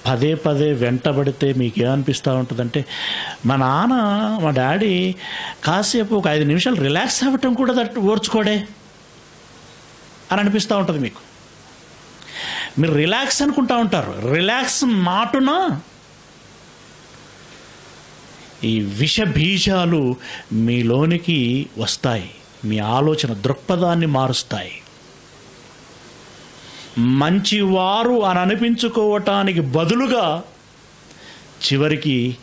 పదే పదే వెంటబడితే మీకేమనిపిస్తూ ఉంటుందంటే మా నాన్న మా డాడీ కాసేపు ఒక ఐదు నిమిషాలు రిలాక్స్ అవ్వటం కూడా దట్ ఓర్చుకోడే అని అనిపిస్తూ ఉంటుంది మీకు. మీరు రిలాక్స్ అనుకుంటా ఉంటారు. రిలాక్స్ మాటున ఈ విష బీజాలు మీలోనికి వస్తాయి. మీ ఆలోచన దృక్పథాన్ని మారుస్తాయి. మంచివారు అని అనిపించుకోవటానికి బదులుగా చివరికి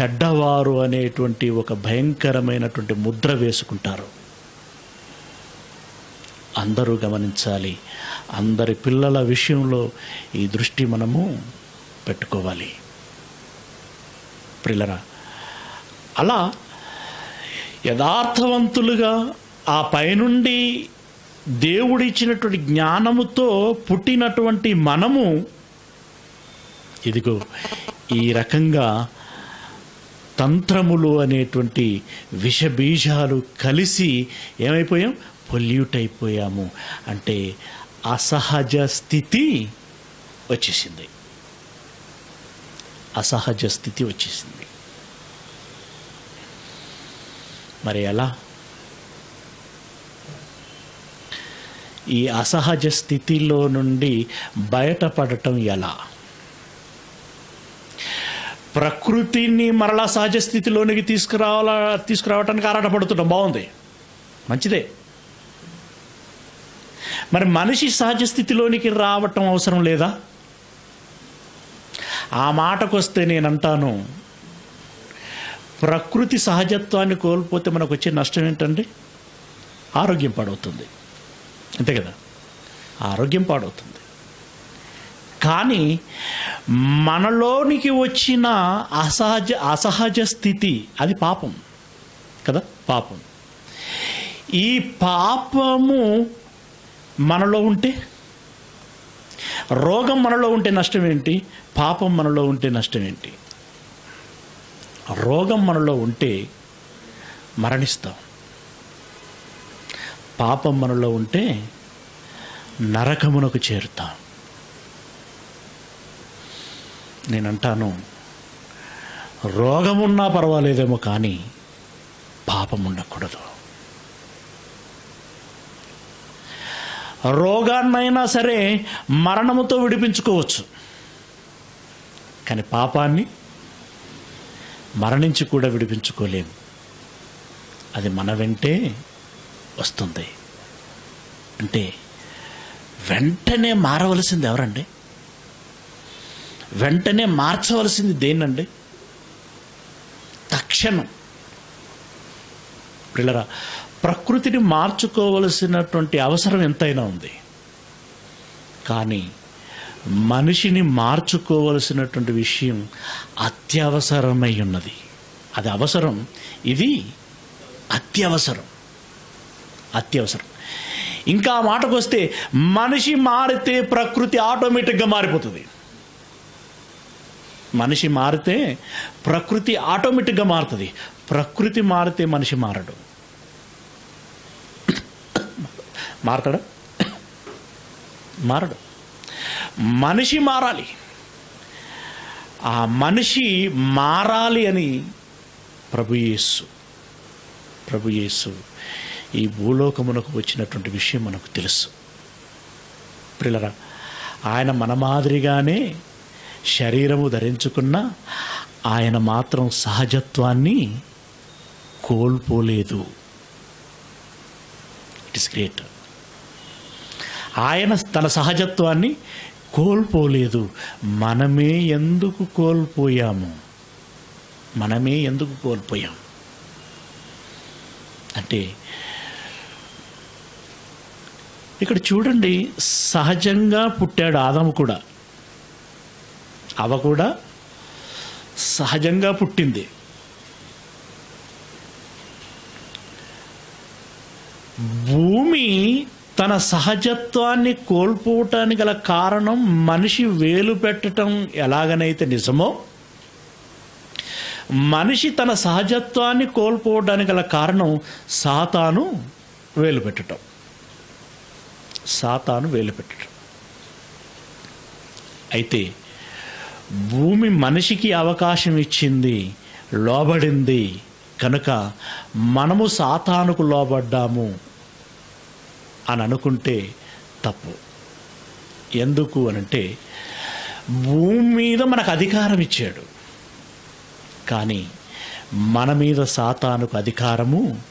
చెడ్డవారు అనేటువంటి ఒక భయంకరమైనటువంటి ముద్ర వేసుకుంటారు. అందరూ గమనించాలి. అందరి పిల్లల విషయంలో ఈ దృష్టి మనము పెట్టుకోవాలి. పిల్లరా అలా యథార్థవంతులుగా ఆ పైనుండి దేవుడిచ్చినటువంటి జ్ఞానముతో పుట్టినటువంటి మనము ఇదిగో ఈ రకంగా తంత్రములు అనేటువంటి విషబీజాలు కలిసి ఏమైపోయాం? పొల్యూట్ అయిపోయాము అంటే అసహజ స్థితి వచ్చేసింది. అసహజ స్థితి వచ్చేసింది. మరి ఎలా? ఈ అసహజ స్థితిలో నుండి బయటపడటం ఎలా? ప్రకృతిని మరలా సహజ స్థితిలోనికి తీసుకురావాల తీసుకురావటానికి ఆరాటపడుతుంటాం బాగుంది. మంచిదే. మరి మనిషి సహజ స్థితిలోనికి రావటం అవసరం లేదా? ఆ మాటకొస్తే నేను అంటాను ప్రకృతి సహజత్వాన్ని కోల్పోతే మనకు వచ్చే నష్టం ఏంటండి ఆరోగ్యం పాడవుతుంది. అంతే కదా? ఆరోగ్యం పాడవుతుంది. కానీ మనలోనికి వచ్చిన అసహజ అసహజ స్థితి అది పాపం కదా? పాపం. ఈ పాపము మనలో ఉంటే? రోగం మనలో ఉంటే నష్టం ఏంటి? పాపం మనలో ఉంటే నష్టం ఏంటి? రోగం మనలో ఉంటే మరణిస్తాం. పాపం మనలో ఉంటే నరకమునకు చేరుతాం. నేనంటాను రోగమున్నా పర్వాలేదేమో కానీ పాపం ఉండకూడదు. రోగాన్నైనా సరే మరణముతో విడిపించుకోవచ్చు. కానీ పాపాన్ని మరణించి కూడా విడిపించుకోలేము. అది మన వెంటే వస్తుంది. అంటే వెంటనే మారవలసింది ఎవరండి? వెంటనే మార్చవలసింది దేన్నండి? తక్షణం. పిల్లరా ప్రకృతిని మార్చుకోవలసినటువంటి అవసరం ఎంతైనా ఉంది. కానీ మనిషిని మార్చుకోవలసినటువంటి విషయం అత్యవసరమై ఉన్నది. అది అవసరం. ఇది అత్యవసరం. అత్యవసరం. ఇంకా మాటకు వస్తే మనిషి మారితే ప్రకృతి ఆటోమేటిక్గా మారిపోతుంది. మనిషి మారితే ప్రకృతి ఆటోమేటిక్గా మారుతుంది. ప్రకృతి మారితే మనిషి మారడు. మారతాడా? మారడు. మనిషి మారాలి. ఆ మనిషి మారాలి అని ప్రభుయేసు ప్రభుయేసు ప్రభు ఈ భూలోకమునకు వచ్చినటువంటి విషయం మనకు తెలుసు. ప్రిలరా ఆయన మన మాదిరిగానే శరీరము ధరించుకున్న ఆయన మాత్రం సహజత్వాన్ని కోల్పోలేదు. ఇట్ ఇస్ గ్రేట్ ఆయన తన సహజత్వాన్ని కోల్పోలేదు. మనమే ఎందుకు కోల్పోయాము? మనమే ఎందుకు కోల్పోయాం అంటే ఇక్కడ చూడండి సహజంగా పుట్టాడు ఆదము కూడా. అవ కూడా సహజంగా పుట్టింది. భూమి తన సహజత్వాన్ని కోల్పోవటానికి గల కారణం మనిషి వేలు పెట్టడం ఎలాగనైతే నిజమో మనిషి తన సహజత్వాన్ని కోల్పోవడానికి గల కారణం సాతాను వేలు పెట్టడం సాతాను వేలు పెట్టడం అయితే భూమి మనిషికి అవకాశం ఇచ్చింది లోబడింది కనుక మనము సాతానుకు లోబడ్డాము. అని అనుకుంటే తప్పు. ఎందుకు అనంటే భూమి మీద మనకు అధికారం ఇచ్చాడు. కానీ మన మీద సాతానుకు అధికారము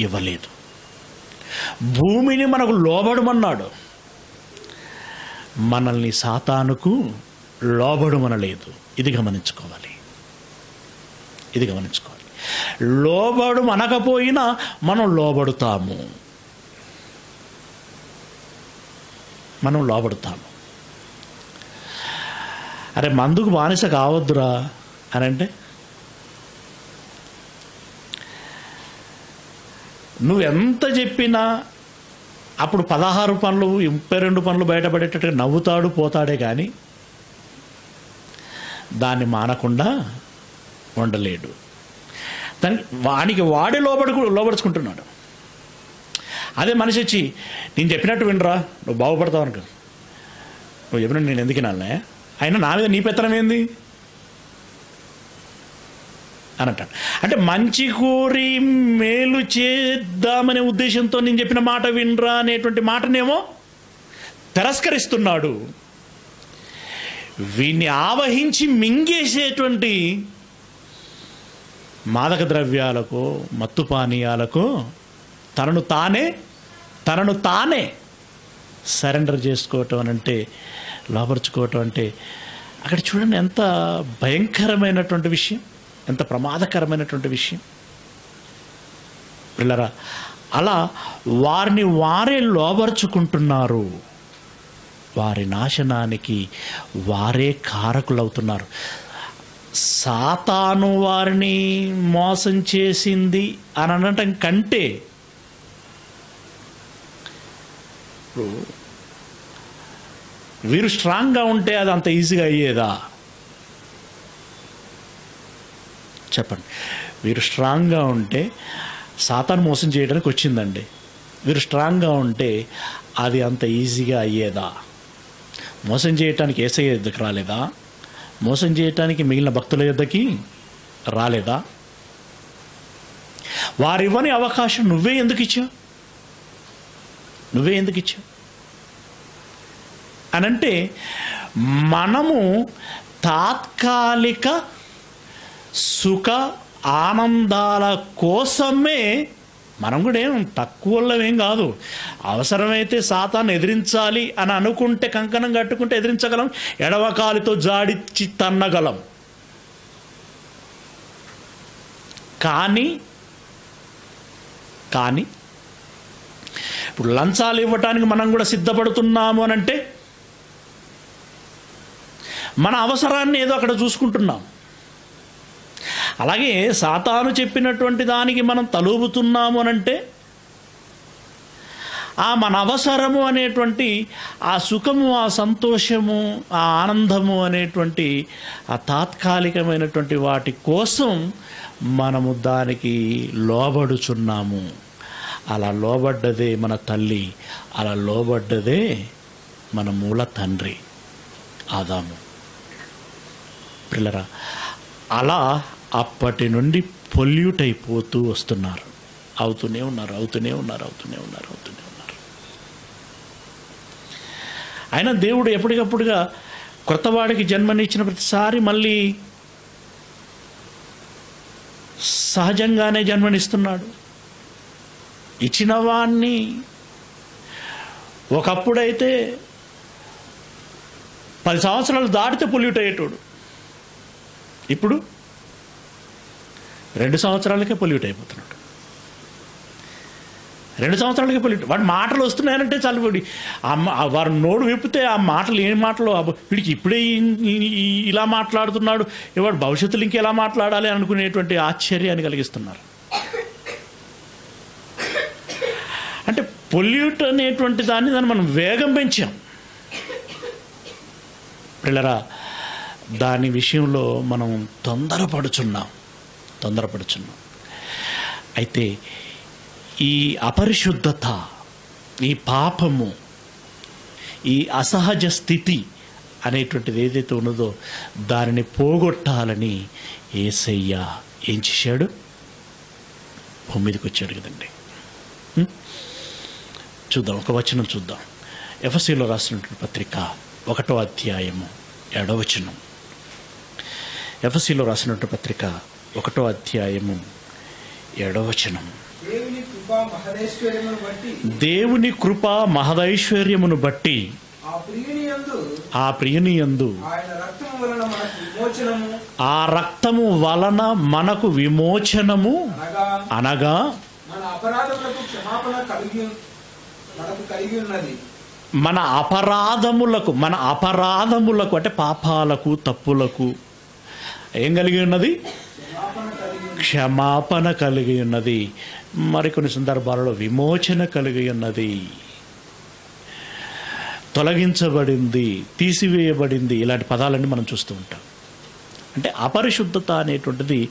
ఇవ్వలేదు. భూమిని మనకు లోబడమన్నాడు. మనల్ని సాతానుకు లోబడమనలేదు. ఇది గమనించుకోవాలి. ఇది గమనించుకోవాలి. లోబడు అనకపోయినా మనం లోబడుతాము. మనం లోబడుతాము అరే మందుకు బానిస కావద్దురా అని అంటే నువ్వెంత చెప్పినా అప్పుడు పదహారు పనులు ముప్పై రెండు పనులు బయటపడేటట్టుగా నవ్వుతాడు పోతాడే కానీ దాన్ని మానకుండా ఉండలేడు. దానికి వానికి వాడే లోబడుకు లోబడుచుకుంటున్నాడు. అదే మనిషి వచ్చి నేను చెప్పినట్టు వినరా నువ్వు బాగుపడతావు అనుకో. నువ్వు చెప్పినట్టు నేను ఎందుకు వినాలే అయినా నా మీద నీ పెత్తనం ఏంది? అని అంటాడు అంటే మంచి కోరి మేలు చేద్దామనే ఉద్దేశంతో నేను చెప్పిన మాట వినరా అనేటువంటి మాటనేమో తిరస్కరిస్తున్నాడు. వీన్ని ఆవహించి మింగేసేటువంటి మాదక ద్రవ్యాలకు మత్తు పానీయాలకు తనను తానే తనను తానే సరెండర్ చేసుకోవటం అని అంటే లోపరుచుకోవటం అంటే అక్కడ చూడండి ఎంత భయంకరమైనటువంటి విషయం ఎంత ప్రమాదకరమైనటువంటి విషయం. పిల్లరా అలా వారిని వారే లోబరుచుకుంటున్నారు. వారి నాశనానికి వారే కారకులవుతున్నారు. సాతాను వారిని మోసం చేసింది అని అనటం కంటే ఇప్పుడు వీరు స్ట్రాంగ్గా ఉంటే అది అంత ఈజీగా అయ్యేదా? చెప్పండి. వీరు స్ట్రాంగ్గా ఉంటే సాతాను మోసం చేయడానికి వచ్చిందండి. వీరు స్ట్రాంగ్గా ఉంటే అది అంత ఈజీగా అయ్యేదా? మోసం చేయటానికి ఏసయ్య యుద్ధకు రాలేదా? మోసం చేయటానికి మిగిలిన భక్తుల యుద్ధకి రాలేదా? వారివ్వని అవకాశం నువ్వే ఎందుకు ఇచ్చావు? నువ్వే ఎందుకు ఇచ్చావు? అనంటే మనము తాత్కాలిక సుఖ ఆనందాల కోసమే మనం కూడా ఏం తక్కువలో ఏం కాదు. అవసరమైతే సాతాన్ని ఎదిరించాలి అని అనుకుంటే కంకణం కట్టుకుంటే ఎదిరించగలం. ఎడవకాలితో జాడిచ్చి తన్నగలం. కానీ కానీ ఇప్పుడు లంచాలు ఇవ్వటానికి మనం కూడా సిద్ధపడుతున్నాము అని అంటే మన అవసరాన్ని ఏదో అక్కడ చూసుకుంటున్నాం. అలాగే సాతాను చెప్పినటువంటి దానికి మనం తలూపుతున్నాము అని అంటే ఆ మన అవసరము అనేటువంటి ఆ సుఖము ఆ సంతోషము ఆ ఆనందము అనేటువంటి ఆ తాత్కాలికమైనటువంటి వాటి కోసం మనము దానికి లోబడుచున్నాము. అలా లోబడ్డదే మన తల్లి అలా లోబడ్డదే మన మూల తండ్రి ఆదాము. పిల్లరా అలా అప్పటి నుండి పొల్యూట్ అయిపోతూ వస్తున్నారు. అవుతూనే ఉన్నారు అవుతూనే ఉన్నారు అవుతూనే ఉన్నారు అవుతూనే ఉన్నారు. అయినా దేవుడు ఎప్పటికప్పుడుగా క్రొత్తవాడికి జన్మనిచ్చిన ప్రతిసారి మళ్ళీ సహజంగానే జన్మనిస్తున్నాడు. ఇచ్చిన వాణ్ణి ఒకప్పుడైతే పది సంవత్సరాలు దాటితే పొల్యూట్ అయ్యేటోడు. ఇప్పుడు రెండు సంవత్సరాలకే పొల్యూట్ అయిపోతున్నాడు. రెండు సంవత్సరాలకే పొల్యూట్ వాడి మాటలు వస్తున్నాయంటే చాలు వాడి. అమ్మ వారు నోడు విప్పితే ఆ మాటలు ఏం మాటలు? వీడికి ఇప్పుడే ఇలా మాట్లాడుతున్నాడు వాడు భవిష్యత్తులో ఇంకెలా మాట్లాడాలి అనుకునేటువంటి ఆశ్చర్యాన్ని కలిగిస్తున్నారు అంటే పొల్యూట్ అనేటువంటి దాన్ని దాన్ని మనం వేగం పెంచాం. పిల్లరా దాని విషయంలో మనం తొందరపడుచున్నాం. తొందరపడుచున్నాం. అయితే ఈ అపరిశుద్ధత ఈ పాపము ఈ అసహజ స్థితి అనేటువంటిది ఏదైతే ఉన్నదో దానిని పోగొట్టాలని ఏసయ్య ఏం చేశాడు? భూమిదికి వచ్చాడు కదండి. చూద్దాం ఒక వచనం చూద్దాం. ఎఫ్ఎస్సిలో రాసినటువంటి పత్రిక ఒకటో అధ్యాయము ఏడో వచనం. ఎఫ్ఎస్సిలో రాసినటువంటి పత్రిక ఒకటో అధ్యాయము ఏడో వచనం. దేవుని కృపా మహదేశ్వర్యమును బట్టి ఆ ప్రియుని ప్రియునియందు విమోచనము. ఆ రక్తము వలన మనకు విమోచనము అనగా మనకు కలిగి ఉన్నది. మన అపరాధములకు మన అపరాధములకు అంటే పాపాలకు తప్పులకు ఏం కలిగి ఉన్నది? క్షమాపణ కలిగి ఉన్నది. క్షమాపణ కలిగి ఉన్నది. మరికొన్ని సందర్భాలలో విమోచన కలిగి ఉన్నది. తొలగించబడింది తీసివేయబడింది ఇలాంటి పదాలన్నీ మనం చూస్తూ ఉంటాం. అంటే అపరిశుద్ధత అనేటువంటిది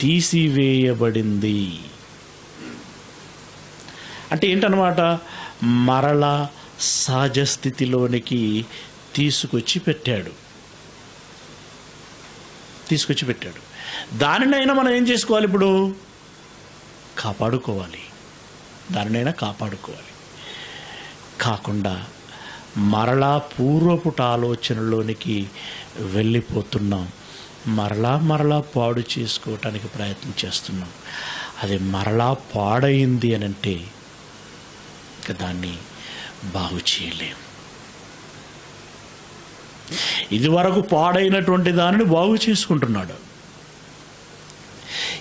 తీసివేయబడింది. అంటే ఏంటనమాట మరలా సహజ స్థితిలోనికి తీసుకొచ్చి పెట్టాడు. తీసుకొచ్చి పెట్టాడు. దానినైనా మనం ఏం చేసుకోవాలి ఇప్పుడు? కాపాడుకోవాలి. దానినైనా కాపాడుకోవాలి. కాకుండా మరలా పూర్వపుట ఆలోచనలోనికి వెళ్ళిపోతున్నాం. మరలా మరలా పాడు చేసుకోవటానికి ప్రయత్నం చేస్తున్నాం. అది మరలా పాడైంది అని అంటే ఇక దాన్ని బాగు చేయలేం. ఇది వరకు పాడైనటువంటి దానిని బాగు చేసుకుంటున్నాడు.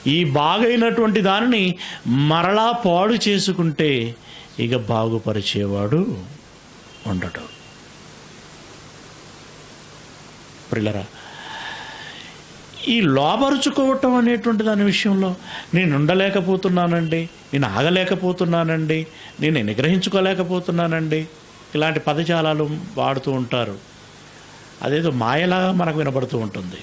ఈ బాగైనటువంటి దానిని మరలా పాడు చేసుకుంటే ఇక బాగుపరిచేవాడు ఉండడు. ప్రిల్లరా ఈ లోపరుచుకోవటం అనేటువంటి దాని విషయంలో నేను ఉండలేకపోతున్నానండి నేను ఆగలేకపోతున్నానండి నేను నిగ్రహించుకోలేకపోతున్నానండి. ఇలాంటి పదజాలాలు వాడుతూ ఉంటారు. అదేదో మాయలాగా మనకు వినబడుతూ ఉంటుంది.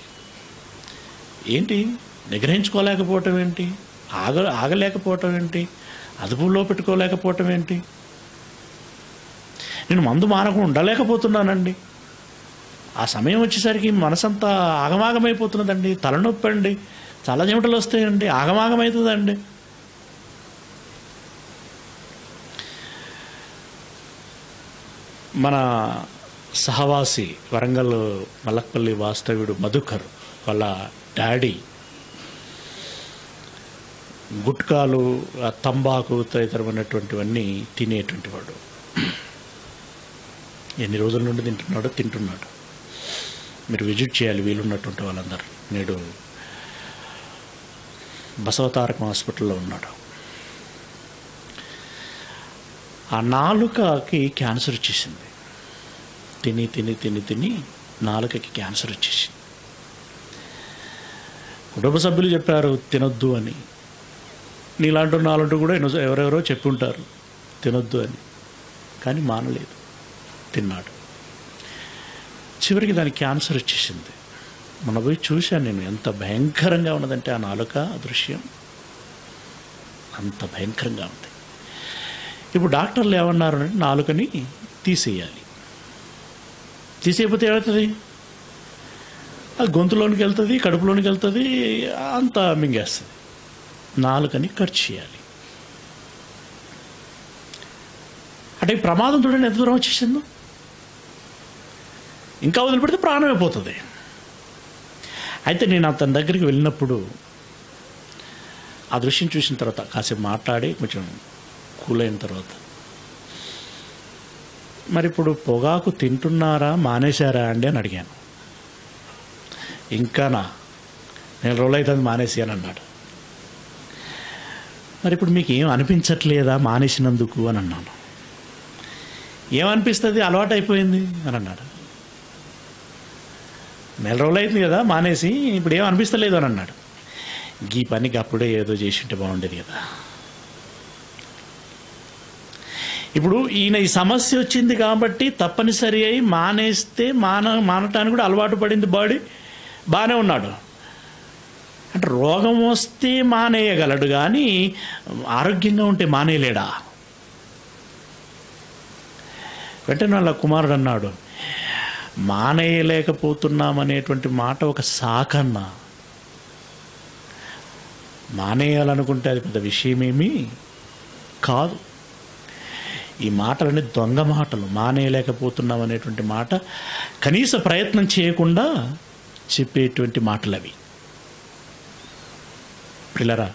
ఏంటి? నిగ్రహించుకోలేకపోవటం ఏంటి? ఆగ ఆగలేకపోవటం ఏంటి? అదుపులో పెట్టుకోలేకపోవటం ఏంటి? నేను మందు మానకుండా ఉండలేకపోతున్నానండి. ఆ సమయం వచ్చేసరికి మనసంతా ఆగమాగమైపోతున్నదండి. తలనొప్పి అండి చాలా చెమటలు వస్తాయండి. ఆగమాగమవుతుందండి మన సహవాసి వరంగల్ మలక్పల్లి వాస్తవ్యుడు మధుకర్ వాళ్ళ డాడీ గుట్కాలు తంబాకు తదితరమైనటువంటివన్నీ తినేటువంటి వాడు ఎన్ని రోజుల నుండి తింటున్నాడో తింటున్నాడు. మీరు విజిట్ చేయాలి వీలున్నటువంటి వాళ్ళందరూ. నేడు బసవతారకం హాస్పిటల్లో ఉన్నాడు. ఆ నాలుకకి క్యాన్సర్ వచ్చేసింది. తిని తిని తిని తిని నాలుకకి క్యాన్సర్ వచ్చేసింది. కుటుంబ సభ్యులు చెప్పారు తినొద్దు అని. నీలాంటి నాలంటూ కూడా ఎవరెవరో చెప్పి ఉంటారు తినొద్దు అని. కానీ మానలేదు. తిన్నాడు. చివరికి దానికి క్యాన్సర్ వచ్చేసింది. మన పోయి చూశాను నేను ఎంత భయంకరంగా ఉన్నదంటే ఆ నాలుక దృశ్యం. అంత భయంకరంగా ఉంది. ఇప్పుడు డాక్టర్లు ఏమన్నారు అంటే నాలుకని తీసేయాలి. తీసేయకపోతే ఏమవుతుంది? అది గొంతులోనికి వెళ్తుంది కడుపులోనికి వెళ్తుంది అంతా మింగేస్తుంది. నాలుకని కట్ చేయాలి. అంటే ప్రమాదం చూడండి ఎంత దూరం వచ్చేసిందో. ఇంకా వదిలిపెడితే ప్రాణం అయిపోతుంది అయితే నేను అతని దగ్గరికి వెళ్ళినప్పుడు ఆ దృశ్యం చూసిన తర్వాత కాసేపు మాట్లాడి కొంచెం కూల్ అయిన తర్వాత మరి ఇప్పుడు పొగాకు తింటున్నారా? మానేశారా అండి? అని అడిగాను. ఇంకానా నేను రోజులు అవుతుంది మానేసి అని అన్నాడు. మరి ఇప్పుడు మీకు ఏం అనిపించట్లేదా మానేసినందుకు? అని అన్నాను. ఏమనిపిస్తుంది? అలవాటు అయిపోయింది అని అన్నాడు. నెల రోజులు అవుతుంది కదా మానేసి ఇప్పుడు ఏం అనిపిస్తలేదు అని అన్నాడు. ఈ పనికి అప్పుడే ఏదో చేసింటే బాగుండేది కదా. ఇప్పుడు ఈయన ఈ సమస్య వచ్చింది కాబట్టి తప్పనిసరి అయి మానేస్తే మాన మానటానికి కూడా అలవాటు పడింది బాడీ బాగానే ఉన్నాడు. అంటే రోగం వస్తే మానేయగలడు కానీ ఆరోగ్యంగా ఉంటే మానేయలేడా వెంటనే వాళ్ళ కుమారుడు అన్నాడు మానేయలేకపోతున్నామనేటువంటి మాట ఒక సాకన్నా. మానేయాలనుకుంటే అది పెద్ద విషయమేమీ కాదు. ఈ మాటలని దొంగ మాటలు మానేయలేకపోతున్నాం అనేటువంటి మాట కనీస ప్రయత్నం చేయకుండా చెప్పేటువంటి మాటలు అవి పిల్లరా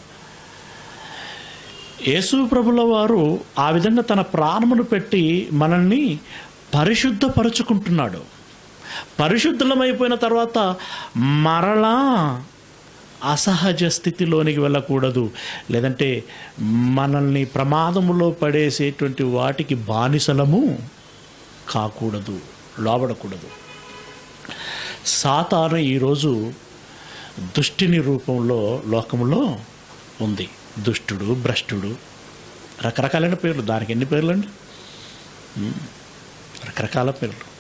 యేసు ప్రభుల వారు ఆ విధంగా తన ప్రాణమును పెట్టి మనల్ని పరిశుద్ధపరుచుకుంటున్నాడు. పరిశుద్ధులమైపోయిన తర్వాత మరలా అసహజ స్థితిలోనికి వెళ్ళకూడదు. లేదంటే మనల్ని ప్రమాదములో పడేసేటువంటి వాటికి బానిసలము కాకూడదు లోబడకూడదు. సాతాను ఈరోజు దుష్టిని రూపంలో లోకములో ఉంది. దుష్టుడు భ్రష్టుడు రకరకాలైన పేర్లు. దానికి ఎన్ని పేర్లు అండి రకరకాల పేర్లు.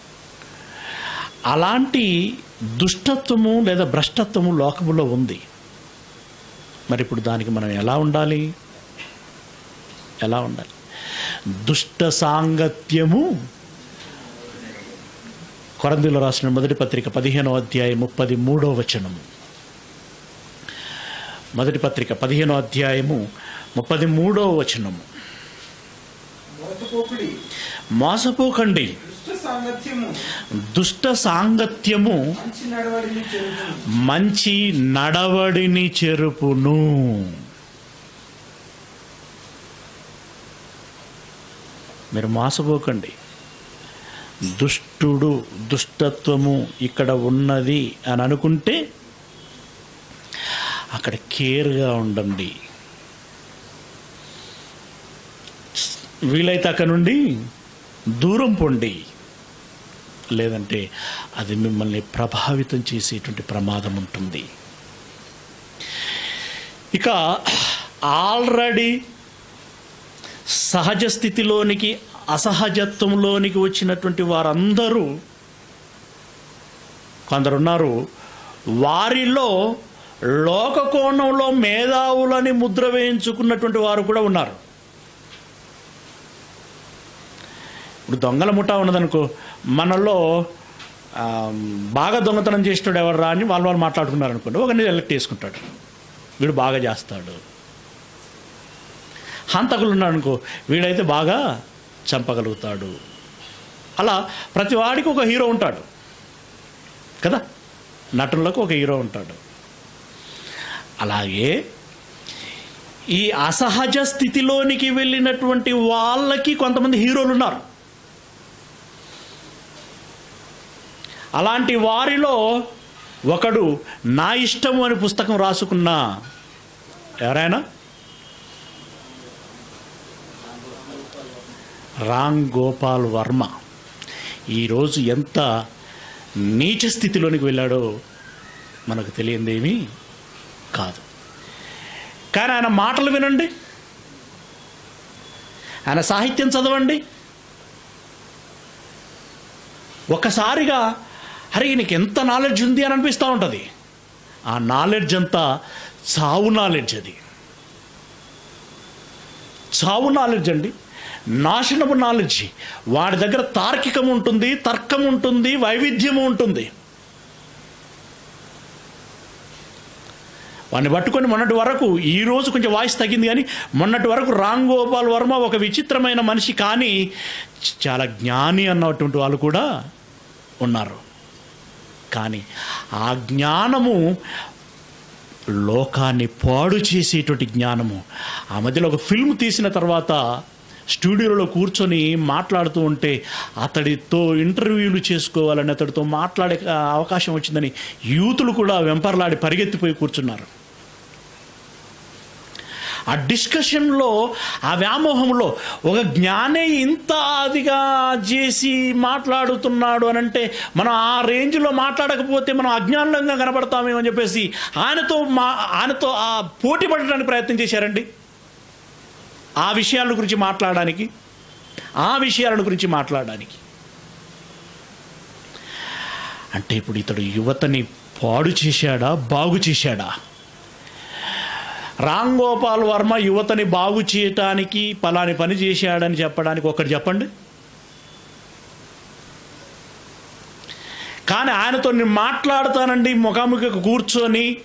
అలాంటి దుష్టత్వము లేదా భ్రష్టత్వము లోకములో ఉంది. మరి ఇప్పుడు దానికి మనం ఎలా ఉండాలి? ఎలా ఉండాలి? దుష్ట సాంగత్యము. కొరందిలో రాసిన మొదటి పత్రిక పదిహేనో అధ్యాయం ముప్పది మూడో వచనము. మొదటి పత్రిక పదిహేనో అధ్యాయము ముప్పది మూడో వచనము. మోసపోకుడి. సాంగత్యము. దుష్ట సాంగత్యము మంచి నడవడిని చెరుపును. మంచి నడవడిని చెరుపును. మీరు మోసపోకండి. దుష్టుడు దుష్టత్వము ఇక్కడ ఉన్నది అని అనుకుంటే అక్కడ కేర్గా ఉండండి. వీలైతే అక్కడ నుండి దూరం పొండి. లేదంటే అది మిమ్మల్ని ప్రభావితం చేసేటువంటి ప్రమాదం ఉంటుంది. ఇక ఆల్రెడీ సహజ స్థితిలోనికి అసహజత్వంలోనికి వచ్చినటువంటి వారందరూ కొందరున్నారు. వారిలో లోక కోణంలో మేధావులని ముద్ర వేయించుకున్నటువంటి వారు కూడా ఉన్నారు. ఇప్పుడు దొంగల ముఠా ఉన్నదనుకో మనలో బాగా దొంగతనం చేసేటాడు ఎవరు రా అని వాళ్ళు వాళ్ళు మాట్లాడుకున్నారు అనుకోండి ఒకరిని ఎలక్ట్ చేసుకుంటాడు. వీడు బాగా చేస్తాడు. హంతకులు ఉన్నాడు అనుకో వీడైతే బాగా చంపగలుగుతాడు. అలా ప్రతి వాడికి ఒక హీరో ఉంటాడు. కదా? నటులకు ఒక హీరో ఉంటాడు. అలాగే ఈ అసహజ స్థితిలోనికి వెళ్ళినటువంటి వాళ్ళకి కొంతమంది హీరోలు ఉన్నారు. అలాంటి వారిలో ఒకడు నా ఇష్టము అని పుస్తకం రాసుకున్న ఎవరైనా? రామ్ గోపాల్ వర్మ ఈరోజు ఎంత నీచ స్థితిలోనికి వెళ్ళాడో మనకు తెలియందేమీ కాదు. కానీ ఆయన మాటలు వినండి. ఆయన సాహిత్యం చదవండి. ఒక్కసారిగా అరే ఈయనకి ఎంత నాలెడ్జ్ ఉంది అని అనిపిస్తూ ఉంటుంది. ఆ నాలెడ్జ్ అంతా చావు నాలెడ్జ్ అది. చావు నాలెడ్జ్ అండి. నాశనపు నాలెడ్జ్ వాడి దగ్గర తార్కికం ఉంటుంది తర్కం ఉంటుంది వైవిధ్యము ఉంటుంది. వాడిని పట్టుకొని మొన్నటి వరకు ఈ రోజు కొంచెం వాయిస్ తగ్గింది కానీ మొన్నటి వరకు రామ్ గోపాల్ వర్మ ఒక విచిత్రమైన మనిషి కానీ చాలా జ్ఞాని అన్నటువంటి వాళ్ళు కూడా ఉన్నారు. కానీ ఆ జ్ఞానము లోకాన్ని పాడు చేసేటువంటి జ్ఞానము. ఆ మధ్యలో ఒక ఫిల్మ్ తీసిన తర్వాత స్టూడియోలో కూర్చొని మాట్లాడుతూ ఉంటే అతడితో ఇంటర్వ్యూలు చేసుకోవాలని అతడితో మాట్లాడే అవకాశం వచ్చిందని యూతులు కూడా వెంపర్లాడి పరిగెత్తిపోయి కూర్చున్నారు. ఆ డిస్కషన్లో ఆ వ్యామోహంలో ఒక జ్ఞానే ఇంత అదిగా చేసి మాట్లాడుతున్నాడు అని అంటే మనం ఆ రేంజ్లో మాట్లాడకపోతే మనం అజ్ఞానంగా కనబడతామేమో అని చెప్పేసి ఆయనతో మా ఆయనతో ఆ పోటీ పడడానికి ప్రయత్నం చేశారండి. ఆ విషయాల గురించి మాట్లాడడానికి ఆ విషయాల గురించి మాట్లాడడానికి. అంటే ఇప్పుడు ఇతడు యువతని పాడు చేశాడా బాగు చేశాడా? రామ్ గోపాల్ వర్మ యువతని బాగు చేయటానికి పలాని పని చేశాడని చెప్పడానికి ఒకటి చెప్పండి. కానీ ఆయనతో నేను మాట్లాడతానండి ముఖాముఖి కూర్చొని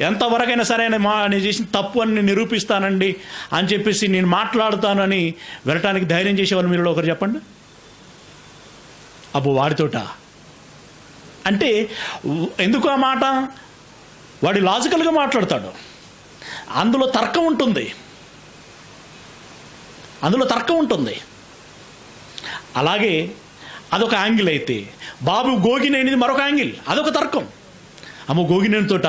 ఎంతవరకైనా సరే ఆయన మా నేను చేసిన తప్పు అని నేను నిరూపిస్తానండి అని చెప్పేసి నేను మాట్లాడుతానని వెళ్ళటానికి ధైర్యం చేసేవాళ్ళు మీరు ఒకరు చెప్పండి. అప్పుడు వాడితోట? అంటే ఎందుకు ఆ మాట? వాడి లాజికల్గా మాట్లాడతాడు. అందులో తర్కం ఉంటుంది. అందులో తర్కం ఉంటుంది. అలాగే అదొక యాంగిల్ అయితే బాబు గోగినేనిది మరొక యాంగిల్ అదొక తర్కం. అమ్మ గోగినేని తోట.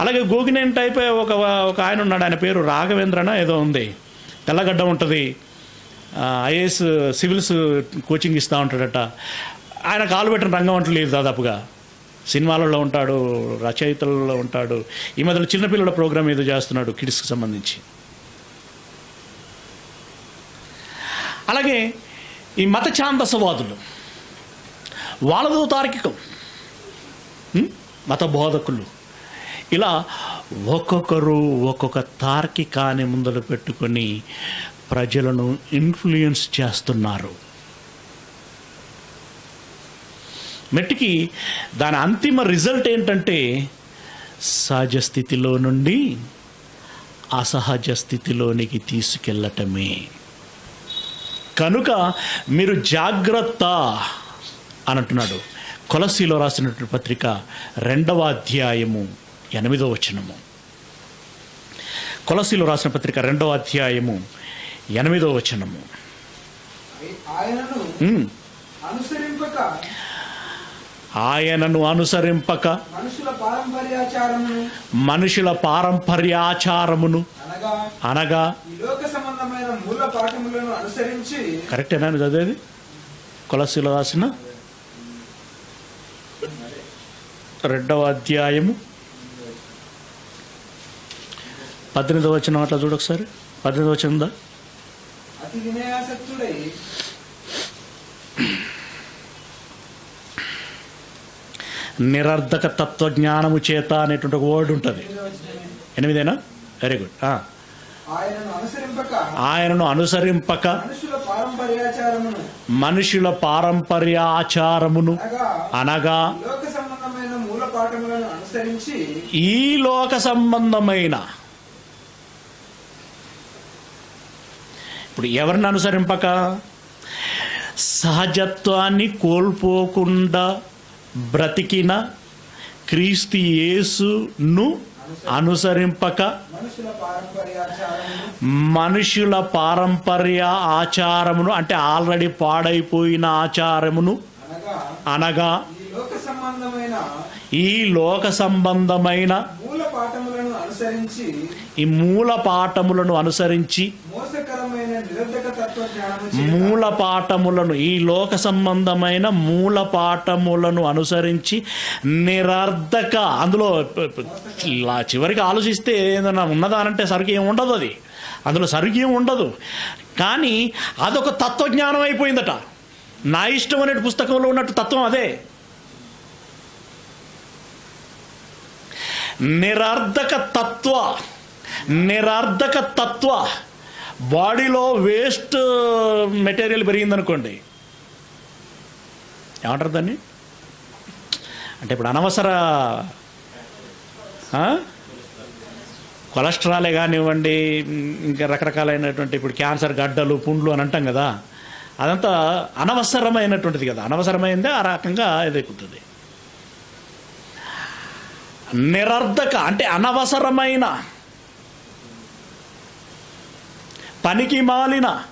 అలాగే గోగినేని టైప్ ఒక ఒక ఆయన ఉన్నాడు ఆయన పేరు రాఘవేంద్రన ఏదో ఉంది. తెల్లగడ్డ ఉంటుంది. ఐఏఎస్ సివిల్స్ కోచింగ్ ఇస్తూ ఉంటాడట. ఆయన కాలు పెట్టిన రంగం అంటూ లేదు దాదాపుగా. సినిమాలలో ఉంటాడు రచయితలలో ఉంటాడు. ఈ మధ్యలో చిన్నపిల్లల ప్రోగ్రామ్ ఏదో చేస్తున్నాడు కిడ్స్కి సంబంధించి. అలాగే ఈ మత ఛాందసవాదులు వాళ్ళదో తార్కికం మత బోధకులు. ఇలా ఒక్కొక్కరు ఒక్కొక్క తార్కికాన్ని ముందలు పెట్టుకొని ప్రజలను ఇన్ఫ్లుయెన్స్ చేస్తున్నారు. మెట్టికి దాని అంతిమ రిజల్ట్ ఏంటంటే సహజ స్థితిలో నుండి అసహజ స్థితిలోనికి తీసుకెళ్ళటమే కనుక మీరు జాగ్రత్త అని అంటున్నాడు కొలసీలో రాసినటువంటి పత్రిక రెండవ అధ్యాయము ఎనిమిదో వచనము. కొలసీలో రాసిన పత్రిక రెండవ అధ్యాయము ఎనిమిదో వచనము. ఆయనను. అనుసరింపక మనుషుల పారంపర్యాచారమును అనగా కరెక్టేనా చదివేది? కొలసీలో రాసిన రెండవ అధ్యాయము. పద్దెనిమిదవ వచ్చిన అట్లా చూడు ఒకసారి. పద్దెనిమిదవ వచ్చిందా అతి వినయాసక్తుడై నిరర్ధక తత్వజ్ఞానము చేత అనేటువంటి ఒక వర్డ్ ఉంటుంది. ఎనిమిదేనా? వెరీ గుడ్ ఆయనను అనుసరింపక మనుషుల పారంపర్యాచారమును అనగా ఈ లోక సంబంధమైన ఇప్పుడు ఎవరిని అనుసరింపక? సహజత్వాన్ని కోల్పోకుండా బ్రతికిన క్రీస్తు యేసును అనుసరింపక మనుషుల పారంపర్య ఆచారమును అంటే ఆల్రెడీ పాడైపోయిన ఆచారమును అనగా ఈ లోక సంబంధమైన ఈ లోక సంబంధమైన మూల పాఠములను అనుసరించి ఈ మూల పాఠములను అనుసరించి మూల ఈ లోక సంబంధమైన మూల పాఠములను అనుసరించి నిరర్ధక అందులో చివరికి ఆలోచిస్తే ఏదైనా ఉన్నదా అంటే సరుకు ఏం ఉండదు అది. అందులో సరుకు ఏం ఉండదు. కానీ అదొక తత్వజ్ఞానం అయిపోయిందట. నా ఇష్టం అనే పుస్తకంలో ఉన్నట్టు తత్వం అదే. నిరర్ధక తత్వ నిరర్ధక తత్వ బాడీలో వేస్ట్ uh, మెటీరియల్ పెరిగిందనుకోండి. ఏమంటారు దాన్ని? అంటే ఇప్పుడు అనవసర కొలెస్ట్రాలే కానివ్వండి ఇంకా రకరకాలైనటువంటి ఇప్పుడు క్యాన్సర్ గడ్డలు పుండ్లు అని అంటాం కదా. అదంతా అనవసరమైనటువంటిది కదా. అనవసరమైందే ఆ రకంగా ఎదుగుతుంది నిరర్ధక అంటే అనవసరమైన పనికి మాలిన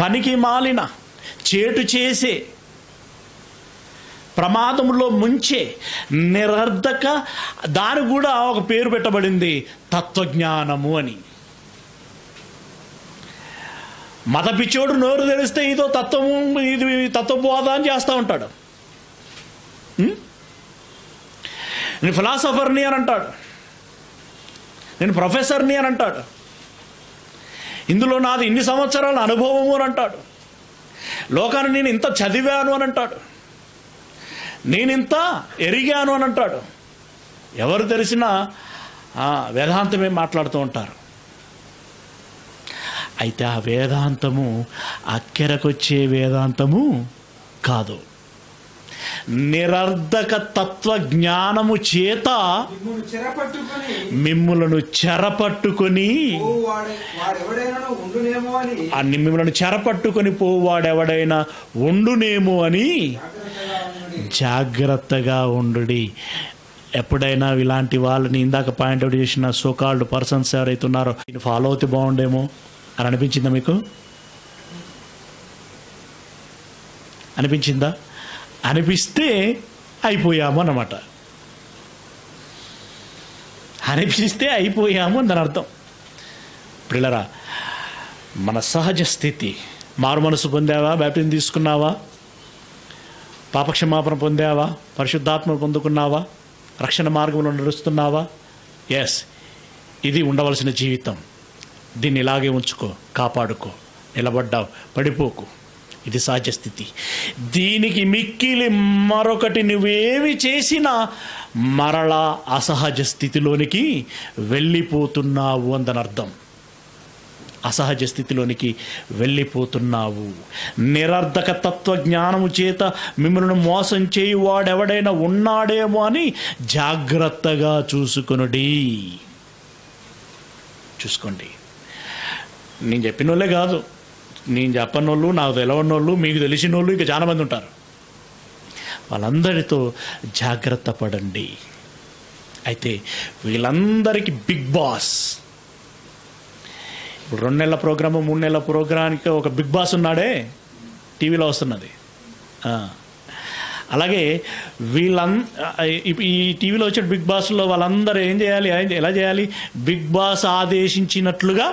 పనికి మాలిన చేటు చేసే ప్రమాదంలో ముంచే నిరర్ధక దాని కూడా ఒక పేరు పెట్టబడింది తత్వజ్ఞానము అని. మత పిచ్చోడు నోరు తెరిస్తే ఇదో తత్వము ఇది తత్వబోధ అని చేస్తూ ఉంటాడు. నేను ఫిలాసఫర్ని అని అంటాడు. నేను ప్రొఫెసర్ని అని అంటాడు. ఇందులో నాది ఇన్ని సంవత్సరాల అనుభవము అని అంటాడు. లోకాన్ని నేను ఇంత చదివాను అని అంటాడు. నేను ఇంత ఎరిగాను అని అంటాడు. ఎవరు తెలిసినా వేదాంతమే మాట్లాడుతూ ఉంటారు? అయితే ఆ వేదాంతము అక్కెరకొచ్చే వేదాంతము కాదు. నిరర్ధక తత్వ జ్ఞానము చేత మిమ్ములను చెరపట్టుకొని ఓ వాడు వాడెవడైనా ఉండునేమో అని ఆ మిమ్మల్ని చెరపట్టుకొని పోవాడెవడైనా ఉండునేమో అని జాగ్రత్తగా ఉండుడి. ఎప్పుడైనా ఇలాంటి వాళ్ళని ఇందాక పాయింట్అవుట్ చేసిన సోకాల్డ్ పర్సన్స్ ఎవరైతే ఉన్నారో ఫాలో అవుతే బాగుండేమో అని అనిపించిందా మీకు? అనిపించిందా? అనిపిస్తే అయిపోయాము అన్నమాట. అనిపిస్తే అయిపోయాము అని దాని అర్థం. పిల్లరా మన సహజ స్థితి మారు మనసు పొందావా? బ్యాప్టిజం తీసుకున్నావా? పాపక్షమాపణ పొందావా? పరిశుద్ధాత్మ పొందుకున్నావా? రక్షణ మార్గంలో నడుస్తున్నావా? ఎస్ ఇది ఉండవలసిన జీవితం. దీన్ని ఇలాగే ఉంచుకో కాపాడుకో నిలబడ్డావు పడిపోకు. ఇది సహజ స్థితి దీనికి మిక్కిలి మరొకటి నువ్వేమి చేసినా మరలా అసహజ స్థితిలోనికి వెళ్ళిపోతున్నావు అందని అర్థం అసహజ స్థితిలోనికి వెళ్ళిపోతున్నావు. నిరర్ధక తత్వ జ్ఞానము చేత మిమ్మల్ని మోసం చేయువాడెవడైనా ఉన్నాడేమో అని జాగ్రత్తగా చూసుకునుడి. చూసుకోండి. నేను చెప్పిన వాళ్ళే కాదు. నేను చెప్పనోళ్ళు నాకు తెలవని వాళ్ళు మీకు తెలిసిన వాళ్ళు ఇక చాలా మంది ఉంటారు. వాళ్ళందరితో జాగ్రత్త పడండి. అయితే వీళ్ళందరికీ బిగ్ బాస్. ఇప్పుడు రెండు నెలల ప్రోగ్రాము మూడు నెలల ప్రోగ్రానికి ఒక బిగ్ బాస్ ఉన్నాడే టీవీలో వస్తున్నది. అలాగే వీళ్ళం ఈ టీవీలో వచ్చే బిగ్ బాస్లో వాళ్ళందరూ ఏం చేయాలి ఎలా చేయాలి? బిగ్ బాస్ ఆదేశించినట్లుగా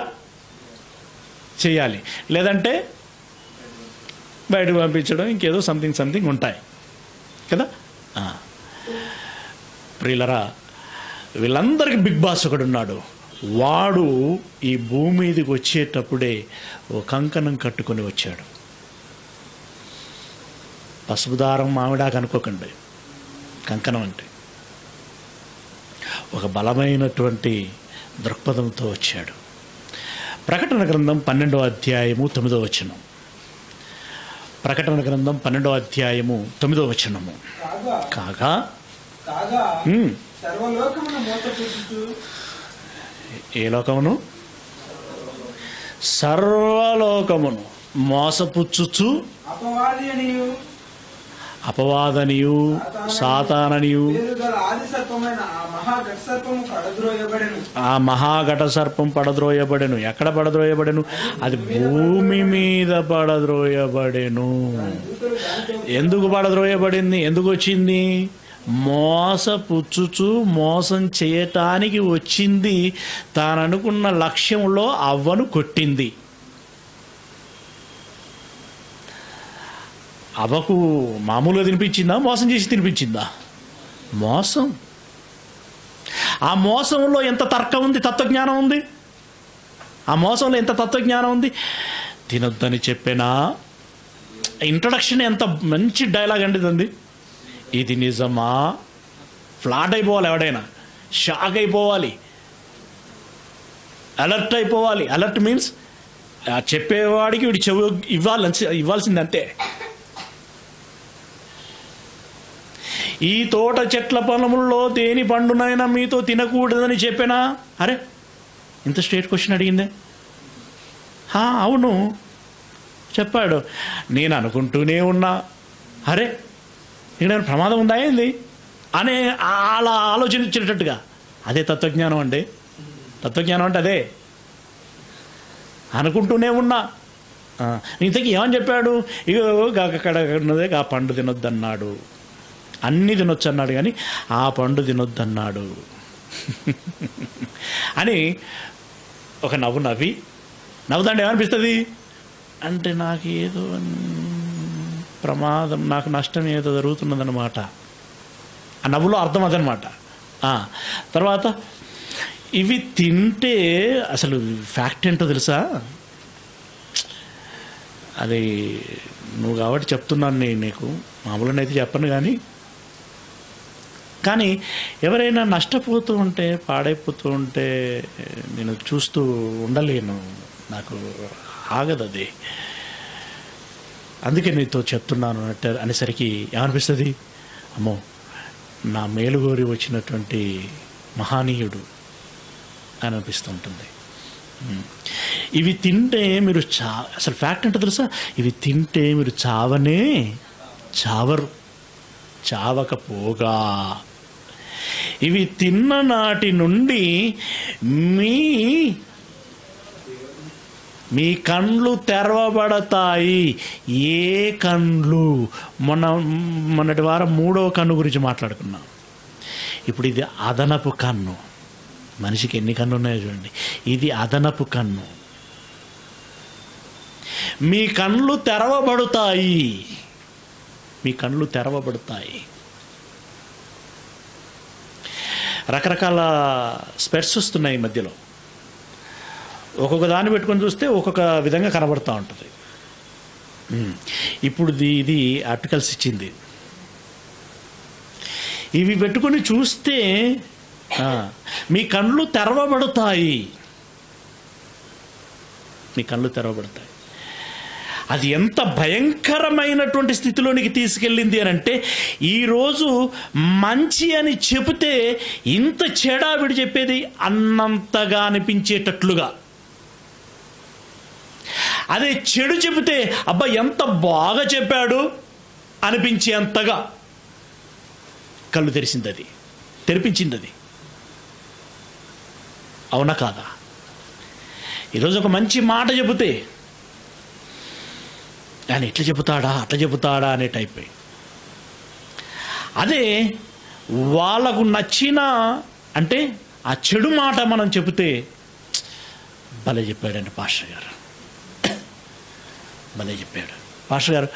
చేయాలి. లేదంటే బయటకు పంపించడం ఇంకేదో సంథింగ్ సంథింగ్ ఉంటాయి. కదా? ప్రియులరా వీళ్ళందరికీ బిగ్ బాస్ ఒకడు ఉన్నాడు వాడు ఈ భూమి మీదకి వచ్చేటప్పుడే ఓ కంకణం కట్టుకొని వచ్చాడు. పసుపు దారం మామిడాకు అనుకోకండి. కంకణం అంటే. ఒక బలమైనటువంటి దృక్పథంతో వచ్చాడు. ప్రకటన గ్రంథం పన్నెండో అధ్యాయము తొమ్మిదో వచనం ప్రకటన గ్రంథం పన్నెండో అధ్యాయము తొమ్మిదో వచనము. కాగా? ఏ లోకమును? సర్వలోకమును మోసపుచ్చుచు అపవాదనియు సాతాననియు. ఆ మహాఘట సర్పం పడద్రోయబడెను. ఎక్కడ పడద్రోయబడెను? అది భూమి మీద పడద్రోయబడెను. ఎందుకు పడద్రోయబడింది? ఎందుకు వచ్చింది? మోసపుచ్చుచు మోసం చేయటానికి వచ్చింది. తాననుకున్న లక్ష్యంలో అవ్వను కొట్టింది. అవ్వకు మామూలుగా తినిపించిందా? మోసం చేసి తినిపించిందా? మోసం. ఆ మోసంలో ఎంత తర్కం ఉంది? తత్వజ్ఞానం ఉంది? ఆ మోసంలో ఎంత తత్వజ్ఞానం ఉంది? తినొద్దని చెప్పినా ఇంట్రడక్షన్ ఎంత మంచి డైలాగ్ అండి ఇది ఇది నిజమా? ఫ్లాట్ అయిపోవాలి ఎవడైనా. షాక్ అయిపోవాలి. అలర్ట్ అయిపోవాలి. అలర్ట్ మీన్స్ చెప్పేవాడికి వీడి చెవు ఇవ్వాలి ఇవ్వాల్సింది అంతే ఈ తోట చెట్ల పొలముల్లో దేని పండునైనా మీతో తినకూడదని చెప్పినా? అరే ఇంత స్ట్రేట్ క్వశ్చన్ అడిగిందే. అవును. చెప్పాడు. నేను అనుకుంటూనే ఉన్నా. అరే ఇక్కడ ప్రమాదం ఉందా ఏంది? అనే అలా ఆలోచించేటట్టుగా అదే తత్వజ్ఞానం అండి. తత్వజ్ఞానం అంటే అదే. అనుకుంటూనే ఉన్నా. ఇంతకీ ఏమని చెప్పాడు? ఇగో గా- అక్కడ ఉన్నదే ఆ పండు తినొద్దన్నాడు. అన్నీ తినొచ్చు అన్నాడు కానీ ఆ పండు తినొద్దన్నాడు. అని ఒక నవ్వు నవ్వి నవ్వుదండి ఏమనిపిస్తుంది? అంటే నాకు ఏదో ప్రమాదం నాకు నష్టం ఏదో జరుగుతున్నదనమాట ఆ నవ్వులో అర్థం అదనమాట తర్వాత ఇవి తింటే అసలు ఫ్యాక్ట్ ఏంటో తెలుసా? అది నువ్వు కాబట్టి చెప్తున్నాను నేను నీకు. మామూలుగా అయితే చెప్పను కానీ కానీ ఎవరైనా నష్టపోతూ ఉంటే పాడైపోతూ ఉంటే నేను చూస్తూ ఉండలేను. నాకు ఆగదు అది అందుకే నీతో చెప్తున్నాను అంటే అనేసరికి ఏమనిపిస్తుంది? అమ్మో నా మేలుగోరి వచ్చినటువంటి మహానీయుడు అని అనిపిస్తూ ఉంటుంది. ఇవి తింటే మీరు చా అసలు ఫ్యాక్ట్ అంటే తెలుసా? ఇవి తింటే మీరు చావనే చావరు. చావకపోగా. ఇవి తిన్న నాటి నుండి మీ మీ కండ్లు తెరవబడతాయి. ఏ కండ్లు? మొన్న మొన్నటి వారం మూడవ కన్ను గురించి మాట్లాడుకున్నాం. ఇప్పుడు ఇది అదనపు కన్ను. మనిషికి ఎన్ని కన్ను ఉన్నాయో చూడండి. ఇది అదనపు కన్ను. మీ కళ్ళు తెరవబడతాయి. మీ కళ్ళు తెరవబడతాయి. రకరకాల స్పెట్స్ వస్తున్నాయి ఈ మధ్యలో. ఒక్కొక్క దాన్ని పెట్టుకొని చూస్తే ఒక్కొక్క విధంగా కనబడుతూ ఉంటుంది. ఇప్పుడు ఇది- ఇది ఆర్టికల్స్ ఇచ్చింది. ఇవి పెట్టుకొని చూస్తే మీ కళ్ళు తెరవబడతాయి. మీ కళ్ళు తెరవబడతాయి. అది ఎంత భయంకరమైనటువంటి స్థితిలోనికి తీసుకెళ్ళింది అని అంటే ఈరోజు మంచి అని చెబితే ఇంత చెడావిడి చెప్పేది అన్నంతగా అనిపించేటట్లుగా. అదే చెడు చెబితే అబ్బా ఎంత బాగా చెప్పాడు అనిపించేంతగా. కళ్ళు తెరిచింది అది తెరిపించింది అది అవునా కాదా? ఈరోజు ఒక మంచి మాట చెబితే ఆయన ఇట్లా చెబుతాడా అట్లా చెబుతాడా అనే టైప్ అదే వాళ్ళకు నచ్చిన అంటే ఆ చెడు మాట మనం చెబితే భలే చెప్పాడండి పాస్టర్ గారు. భలే చెప్పాడు. పాస్టర్ గారు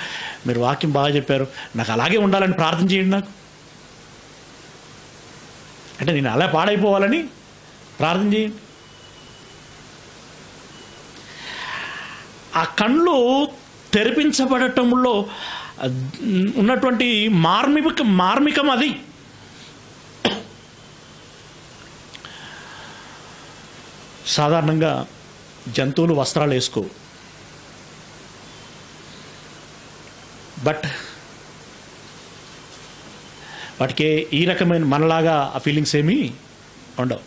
మీరు వాక్యం బాగా చెప్పారు. నాకు అలాగే ఉండాలని ప్రార్థన చేయండి నాకు. అంటే నేను అలా పాడైపోవాలని ప్రార్థన చేయండి. ఆ కళ్ళు తెరిపించబడటంలో ఉన్నటువంటి మార్మిక మార్మికం అది. సాధారణంగా జంతువులు వస్త్రాలు వేసుకోవు. బట్ వాటికి ఈ రకమైన మనలాగా ఆ ఫీలింగ్స్ ఏమీ ఉండవు.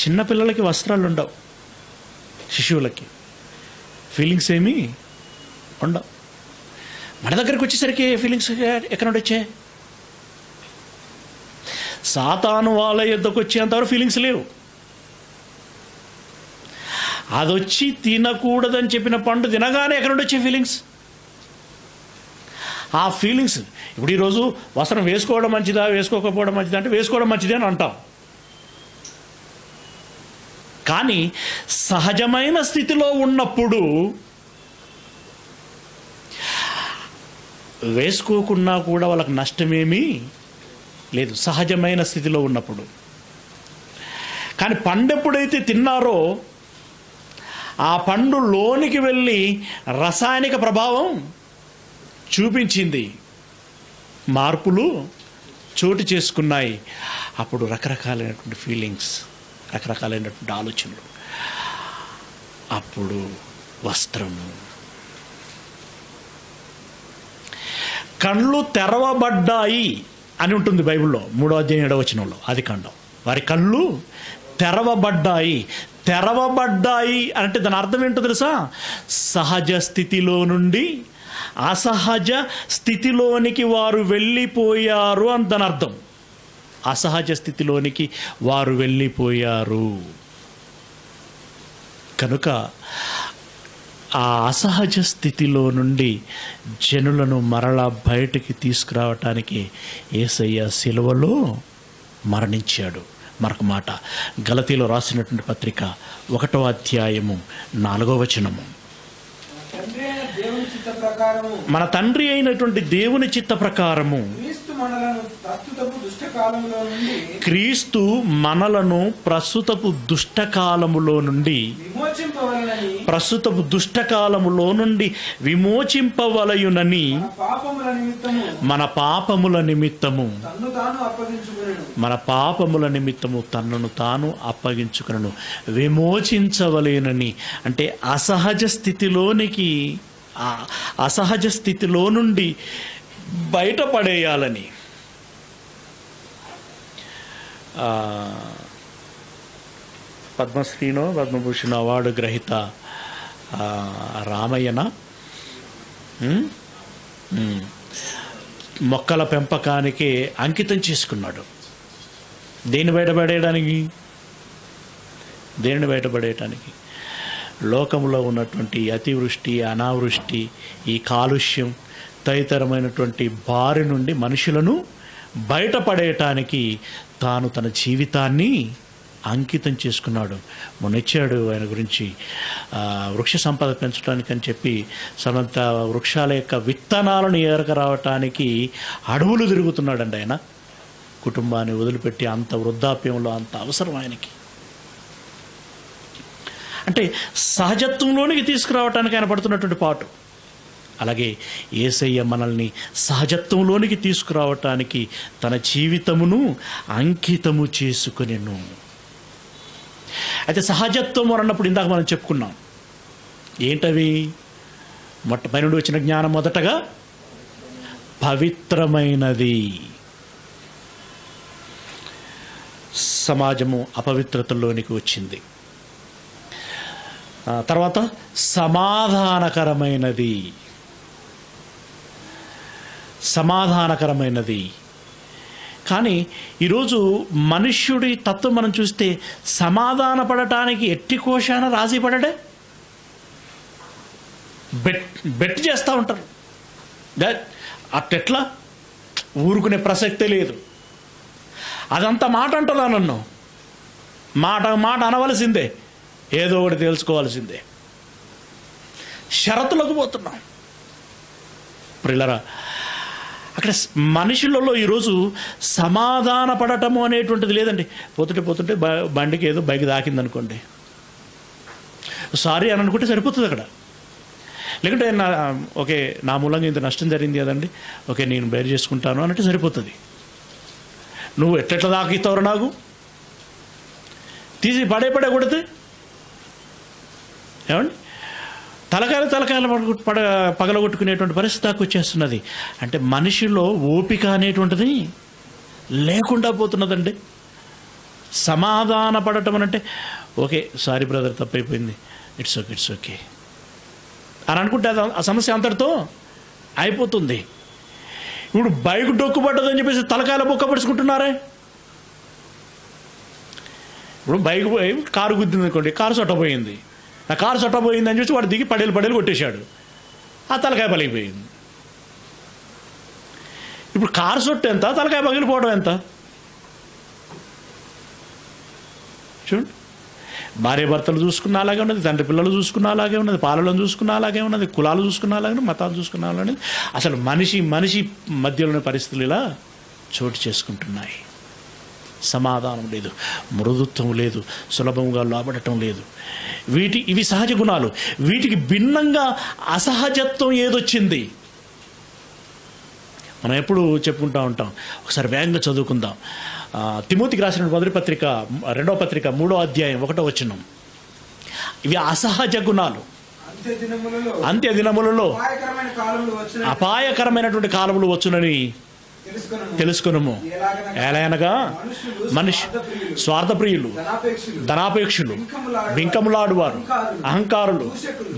చిన్నపిల్లలకి వస్త్రాలు ఉండవు. శిశువులకి. ఫీలింగ్స్ ఏమీ ఉండవు. మన దగ్గరికి వచ్చేసరికి ఫీలింగ్స్ ఎక్కడ నుండి వచ్చాయి సాతాను వాళ్ళ యుద్ధకు వచ్చేంతవరకు ఫీలింగ్స్ లేవు. అది వచ్చి తినకూడదని చెప్పిన పండు తినగానే ఎక్కడ నుండి వచ్చే ఫీలింగ్స్ ఆ ఫీలింగ్స్ ఇప్పుడు ఈరోజు వస్త్రం వేసుకోవడం మంచిదా వేసుకోకపోవడం మంచిదా అంటే వేసుకోవడం మంచిదే అని అంటాం. కానీ సహజమైన స్థితిలో ఉన్నప్పుడు వేసుకోకున్నా కూడా వాళ్ళకి నష్టమేమీ లేదు. సహజమైన స్థితిలో ఉన్నప్పుడు. కానీ పండు ఎప్పుడైతే తిన్నారో ఆ పండు లోనికి వెళ్ళి రసాయనిక ప్రభావం చూపించింది. మార్పులు చోటు చేసుకున్నాయి. అప్పుడు రకరకాలైనటువంటి ఫీలింగ్స్ రకరకాలైనటువంటి ఆలోచనలు అప్పుడు వస్త్రము. కళ్ళు తెరవబడ్డాయి అని ఉంటుంది బైబిల్లో మూడో అధ్యాయం ఏడవ వచనంలో అది ఖండం వారి కళ్ళు తెరవబడ్డాయి. తెరవబడ్డాయి అంటే దాని అర్థం ఏంటో తెలుసా? సహజ స్థితిలో నుండి అసహజ స్థితిలోనికి వారు వెళ్ళిపోయారు అని దాని అర్థం. అసహజ స్థితిలోనికి వారు వెళ్ళిపోయారు. కనుక ఆ అసహజ స్థితిలో నుండి జనులను మరలా బయటికి తీసుకురావటానికి ఏసయ్య సిలువలో మరణించాడు. మరొక మాట గలతీలో రాసినటువంటి పత్రిక ఒకటో అధ్యాయము నాలుగో వచనము. మన తండ్రి అయినటువంటి దేవుని చిత్త ప్రకారము. మనలను ప్రస్తుతపు దుష్ట కాలంలో నుండి క్రీస్తు మనలను ప్రస్తుతపు దుష్టకాలములో నుండి విమోచింపవలనని ప్రస్తుతపు దుష్టకాలములో నుండి విమోచింపవలయునని మన పాపముల నిమిత్తము మన పాపముల నిమిత్తము. తన్ను తాను అప్పగించుకునేను. మన పాపముల నిమిత్తము తనను తాను అప్పగించుకునను. విమోచించవలేనని అంటే అసహజ స్థితిలోనికి అసహజ స్థితిలో నుండి బయటపడేయాలని. పద్మశ్రీనో పద్మభూషణ్ అవార్డు గ్రహీత రామయ్యన? మొక్కల పెంపకానికి అంకితం చేసుకున్నాడు. దేన్ని బయటపడేయడానికి? దేనిని బయటపడేయటానికి? లోకంలో ఉన్నటువంటి అతివృష్టి అనావృష్టి ఈ కాలుష్యం తదితరమైనటువంటి బారి నుండి మనుషులను బయటపడేయటానికి తాను తన జీవితాన్ని అంకితం చేసుకున్నాడు. మొన్నొచ్చాడు ఆయన గురించి. వృక్ష సంపద పెంచడానికి అని చెప్పి సమంత వృక్షాల యొక్క విత్తనాలను ఏరక రావటానికి అడవులు తిరుగుతున్నాడండి ఆయన. కుటుంబాన్ని వదిలిపెట్టి అంత వృద్ధాప్యంలో అంత అవసరం ఆయనకి. అంటే సహజత్వంలోనికి తీసుకురావటానికి ఆయన పడుతున్నటువంటి పాటు. అలాగే ఏసయ్య మనల్ని సహజత్వంలోనికి తీసుకురావటానికి తన జీవితమును అంకితము చేసుకునేను. అయితే సహజత్వం అన్నప్పుడు ఇందాక మనం చెప్పుకున్నాం. ఏంటవి? మొట్ట పైనుండి వచ్చిన జ్ఞానం మొదటగా పవిత్రమైనది. సమాజము అపవిత్రతలోనికి వచ్చింది. తర్వాత సమాధానకరమైనది. సమాధానకరమైనది. కానీ ఈరోజు మనుష్యుడి తత్వం మనం చూస్తే సమాధాన పడటానికి ఎట్టి కోశాన రాజీ పడడే? బెట్ బెట్ చేస్తూ ఉంటారు. దట్ అట్టెట్లా? ఊరుకునే ప్రసక్తే లేదు. అదంతా మాట అంటుందా నన్ను. మాట మాట అనవలసిందే. ఏదో ఒకటి తెలుసుకోవాల్సిందే. షరతులకు పోతున్నాం. ప్రిల్లరా అక్కడ మనుషులలో ఈరోజు సమాధాన పడటము అనేటువంటిది లేదండి. పోతుంటే పోతుంటే బండికి ఏదో బైక్ దాకింది అనుకోండి సారీ అని అనుకుంటే సరిపోతుంది అక్కడ. లేకుంటే నా ఓకే నా మూలంగా ఇంత నష్టం జరిగింది కదండి. ఓకే నేను బేర్ చేసుకుంటాను అన్నట్టు సరిపోతుంది. నువ్వు ఎట్లెట్లా దాకిస్తావు నాకు? తీసి పడే పడే కొడితే? ఏమండి? తలకాయలు తలకాయలు పడ పగలగొట్టుకునేటువంటి పరిస్థితి దాకా వచ్చేస్తున్నది. అంటే మనిషిలో ఓపిక అనేటువంటిది లేకుండా పోతున్నదండి. సమాధాన పడటం అని అంటే ఓకే సారీ బ్రదర్ తప్పైపోయింది. It's okay it's okay. అని అనుకుంటే అది- ఆ సమస్య అంతటితో అయిపోతుంది. ఇప్పుడు బైక్ డొక్కుపడ్డదని చెప్పేసి తలకాయల బొక్క పడుచుకుంటున్నారే? ఇప్పుడు బైక్ పోయి కారు గుద్దింది అనుకోండి కారు చొట్టపోయింది ఆ కారు చొట్టపోయింది చూసి వాడు దిగి పడేలు పడేలు కొట్టేశాడు. ఆ తలకాయ పలిగిపోయింది ఇప్పుడు కారు చుట్టు ఎంత? తలకాయ పగిలిపోవడం ఎంత? చూడండి భార్య భర్తలు చూసుకున్న అలాగే ఉన్నది తండ్రి పిల్లలు చూసుకున్న అలాగే ఉన్నది పాలలను చూసుకున్న అలాగే ఉన్నది కులాలు చూసుకున్న అలాగే ఉన్నది, మతాలు చూసుకున్న అలాగే ఉన్నది. అసలు మనిషి మనిషి మధ్యలోని పరిస్థితులు ఇలా చోటు చేసుకుంటున్నాయి. సమాధానం లేదు మృదుత్వం లేదు సులభంగా లోబడటం లేదు. వీటి ఇవి సహజ గుణాలు. వీటికి భిన్నంగా అసహజత్వం ఏదొచ్చింది? మనం ఎప్పుడు చెప్పుకుంటూ ఉంటాం. ఒకసారి వేగంగా చదువుకుందాం. తిమోతికి రాసిన మొదటి పత్రిక రెండవ పత్రిక మూడో అధ్యాయం ఒకటో వచ్చిన ఇవి అసహజ గుణాలు. అంత్య దినములలో అపాయకరమైనటువంటి కాలములు వచ్చునని తెలుసుకునము. ఎలాగనగా మనిషి స్వార్థప్రియులు, ధనాపేక్షులు బింకములాడువారు, అహంకారులు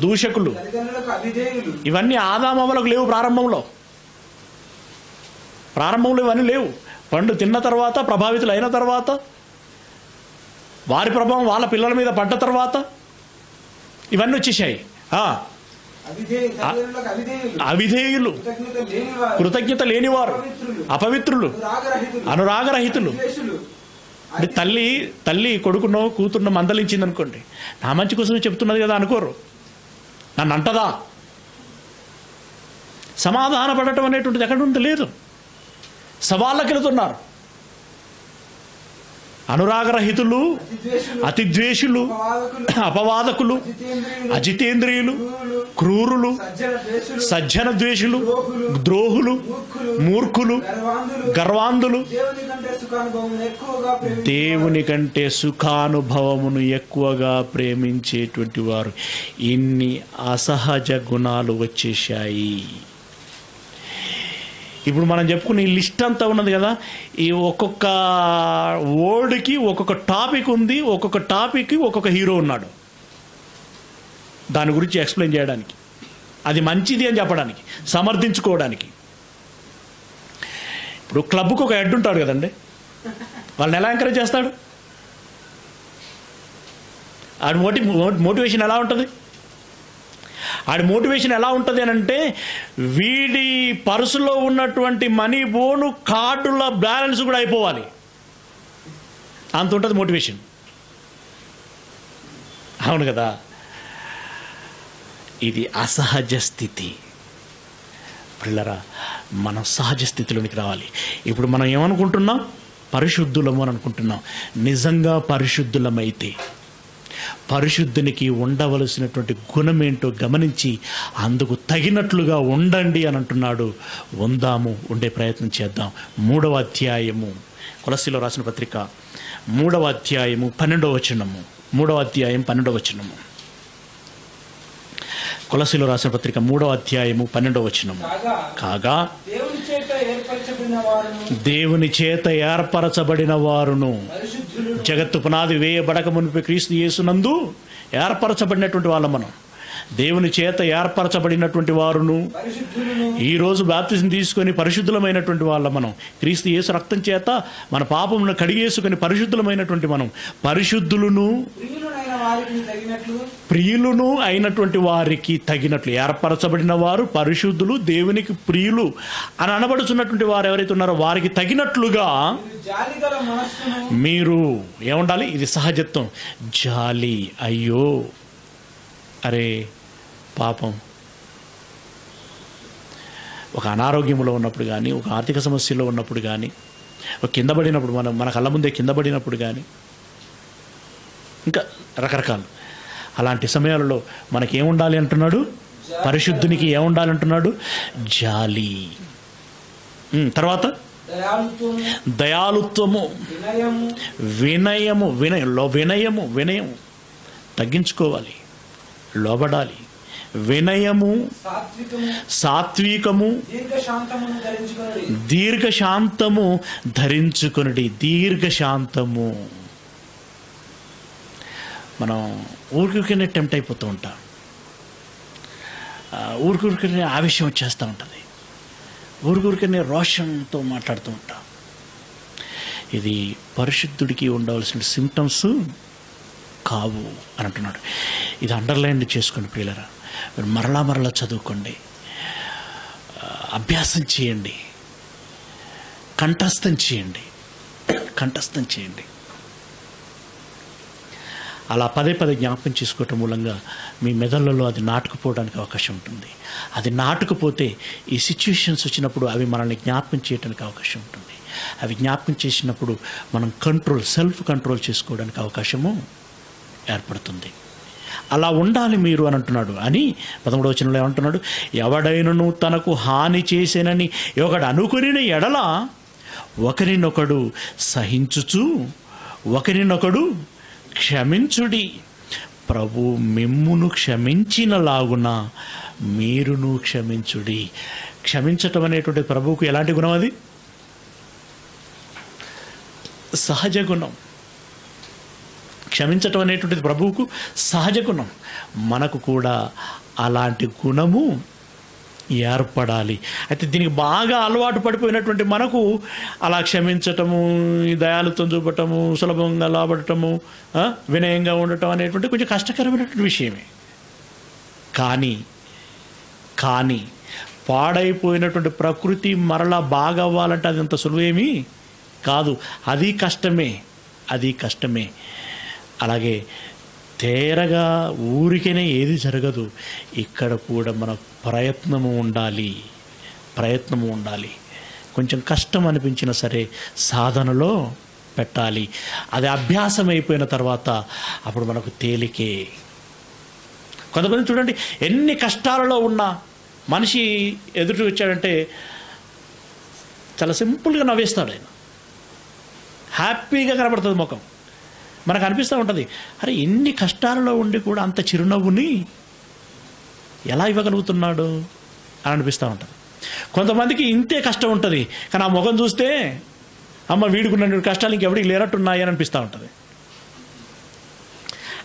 దూషకులు, ఇవన్నీ ఆదామవలకు లేవు ప్రారంభంలో. ప్రారంభంలో ఇవన్నీ లేవు. పండు తిన్న తర్వాత ప్రభావితులు అయిన తర్వాత వారి ప్రభావం వాళ్ళ పిల్లల మీద పడ్డ తర్వాత ఇవన్నీ వచ్చేసాయి. అవిధేయులు కృతజ్ఞత లేనివారు. అపవిత్రులు. రాగరహితులు అనురాగరహితులు. అంటే తల్లి తల్లి కొడుకునో కూతుర్నో మందలించింది అనుకోండి. నా మంచి కోసమే చెప్తున్నది కదా అనుకోరు. నన్ను అంటదా? సమాధాన పడటం అనేటువంటిది ఎక్కడ లేదు. సవాళ్ళకి వెళుతున్నారు అనురాగరహితులు అతిద్వేషులు అపవాదకులు అజితేంద్రియులు క్రూరులు సజ్జన ద్వేషులు ద్రోహులు మూర్ఖులు గర్వాంధులు. దేవుని కంటే సుఖానుభవమును ఎక్కువగా ప్రేమించేటువంటి వారు ఇన్ని అసహజ గుణాలు వచ్చేశాయి. ఇప్పుడు మనం చెప్పుకున్న ఈ లిస్ట్ అంతా ఉన్నది కదా ఈ ఒక్కొక్క వర్డ్కి ఒక్కొక్క టాపిక్ ఉంది ఒక్కొక్క టాపిక్కి ఒక్కొక్క హీరో ఉన్నాడు. దాని గురించి ఎక్స్ప్లెయిన్ చేయడానికి. అది మంచిది అని చెప్పడానికి సమర్థించుకోవడానికి. ఇప్పుడు క్లబ్కు ఒక హెడ్ ఉంటాడు కదండి. వాళ్ళని ఎలా ఎంకరేజ్ చేస్తాడు? ఆ మోటి మోటివేషన్ ఎలా ఉంటుంది? ఆడి మోటివేషన్ ఎలా ఉంటుంది అని అంటే వీడి పర్సులో ఉన్నటువంటి మనీ బోను కార్డుల బ్యాలెన్స్ కూడా అయిపోవాలి. అంత ఉంటుంది మోటివేషన్. అవును కదా? ఇది అసహజ స్థితి. పిల్లరా మనం సహజ స్థితిలోనికి రావాలి. ఇప్పుడు మనం ఏమనుకుంటున్నాం? పరిశుద్ధులము అని అనుకుంటున్నాం. నిజంగా పరిశుద్ధులమైతే పరిశుద్ధునికి ఉండవలసినటువంటి గుణమేంటో గమనించి అందుకు తగినట్లుగా ఉండండి అని అంటున్నాడు. ఉందాము ఉండే ప్రయత్నం చేద్దాం. మూడవ అధ్యాయము కొలసిలో రాసిన పత్రిక. మూడవ అధ్యాయము పన్నెండవ వచనము. మూడవ అధ్యాయం పన్నెండవ వచనము. కొలసిలో రాసిన పత్రిక మూడో అధ్యాయము పన్నెండో వచనము కాగా దేవుని చేత ఏర్పరచబడిన వారును జగత్తు పునాది వేయబడక మునిపి క్రీస్తు యేసునందు ఏర్పరచబడినటువంటి వాళ్ళం మనం. దేవుని చేత ఏర్పరచబడినటువంటి వారును ఈరోజు బాప్తిజం తీసుకొని పరిశుద్ధులమైనటువంటి వాళ్ళ మనం. క్రీస్తు యేసు రక్తం చేత మన పాపమును కడిగేసుకొని పరిశుద్ధులమైనటువంటి మనం. పరిశుద్ధులను ప్రియులైన అయినటువంటి వారికి తగినట్లు ఏర్పరచబడిన వారు పరిశుద్ధులు దేవునికి ప్రియులు అని అనబడుతున్నటువంటి వారు ఎవరైతే ఉన్నారో వారికి తగినట్లుగా మీరు ఏముండాలి? ఇది సహజత్వం. జాలి. అయ్యో. అరే పాపం. ఒక అనారోగ్యంలో ఉన్నప్పుడు కానీ ఒక ఆర్థిక సమస్యలో ఉన్నప్పుడు కానీ ఒక కింద పడినప్పుడు మనం మన కళ్ళ ముందే కింద పడినప్పుడు కానీ ఇంకా రకరకాలు. అలాంటి సమయాలలో మనకి ఏముండాలి అంటున్నాడు? పరిశుద్ధునికి ఏముండాలి అంటున్నాడు? జాలి. తర్వాత? దయాలుత్వము. వినయము. వినయ లో వినయము వినయము. తగ్గించుకోవాలి. లోబడాలి. వినయము. సాత్వికము. దీర్ఘశాంతము ధరించుకుని దీర్ఘశాంతము. మనం ఊరికనే టెంప్ట్ అయిపోతూ ఉంటాం. ఊరికూరికనే ఆవేశం వచ్చేస్తూ ఉంటుంది. ఊరికూరికనే రోషంతో మాట్లాడుతూ ఉంటాం. ఇది పరిశుద్ధుడికి ఉండవలసిన సిమ్టమ్స్ కావు అని అంటున్నాడు. ఇది అండర్లైన్ చేసుకోండి పిల్లరా మీరు మరలా మరలా చదువుకోండి. అభ్యాసం చేయండి. కంఠస్థం చేయండి. కంఠస్థం చేయండి. అలా పదే పదే జ్ఞాపకం చేసుకోవటం మూలంగా మీ మెదళ్ళలో అది నాటుకుపోవడానికి అవకాశం ఉంటుంది. అది నాటుకుపోతే ఈ సిచ్యువేషన్స్ వచ్చినప్పుడు అవి మనల్ని జ్ఞాపకం చేయడానికి అవకాశం ఉంటుంది. అవి జ్ఞాపకం చేసినప్పుడు మనం కంట్రోల్ సెల్ఫ్ కంట్రోల్ చేసుకోవడానికి అవకాశము ఏర్పడుతుంది. అలా ఉండాలి మీరు అని అంటున్నాడు. అని పదమూడవ వచనంలో ఏమంటున్నాడు? ఎవడైనను తనకు హాని చేసేనని ఒకడు అనుకుని ఎడల ఒకరినొకడు సహించుచు ఒకరినొకడు క్షమించుడి. ప్రభు మిమ్మును క్షమించిన లాగున మీరును క్షమించుడి. క్షమించటం అనేటువంటి ప్రభువుకు ఎలాంటి గుణం అది? సహజ గుణం. క్షమించటం అనేటువంటిది ప్రభువుకు సహజ గుణం. మనకు కూడా అలాంటి గుణము ఏర్పడాలి. అయితే దీనికి బాగా అలవాటు పడిపోయినటువంటి మనకు అలా క్షమించటము దయాలతో చూపటము సులభంగా లాబడటము వినయంగా ఉండటం అనేటువంటి కొంచెం కష్టకరమైనటువంటి విషయమే. కానీ కానీ పాడైపోయినటువంటి ప్రకృతి మరలా బాగా అవ్వాలంటే అది అంత సులువేమీ కాదు. అది కష్టమే అది కష్టమే. అలాగే తేరగా ఊరికనే ఏది జరగదు. ఇక్కడ కూడా మన ప్రయత్నము ఉండాలి. ప్రయత్నము ఉండాలి. కొంచెం కష్టం అనిపించినా సరే సాధనలో పెట్టాలి. అది అభ్యాసం అయిపోయిన తర్వాత అప్పుడు మనకు తేలికే. కొంతమంది చూడండి ఎన్ని కష్టాలలో ఉన్నా మనిషి ఎదుటి వచ్చాడంటే చాలా సింపుల్గా నవ్వేస్తాడు ఆయన. హ్యాపీగా కనబడుతుంది ముఖం. మనకు అనిపిస్తూ ఉంటుంది అరే ఎన్ని కష్టాలలో ఉండి కూడా అంత చిరునవ్వుని ఎలా ఇవ్వగలుగుతున్నాడు అని అనిపిస్తూ ఉంటుంది కొంతమందికి ఇంతే కష్టం ఉంటుంది. కానీ ఆ ముఖం చూస్తే అమ్మ వీడుకున్న కష్టాలు ఇంకెవరికి లేనట్టున్నాయి అని అనిపిస్తూ ఉంటుంది.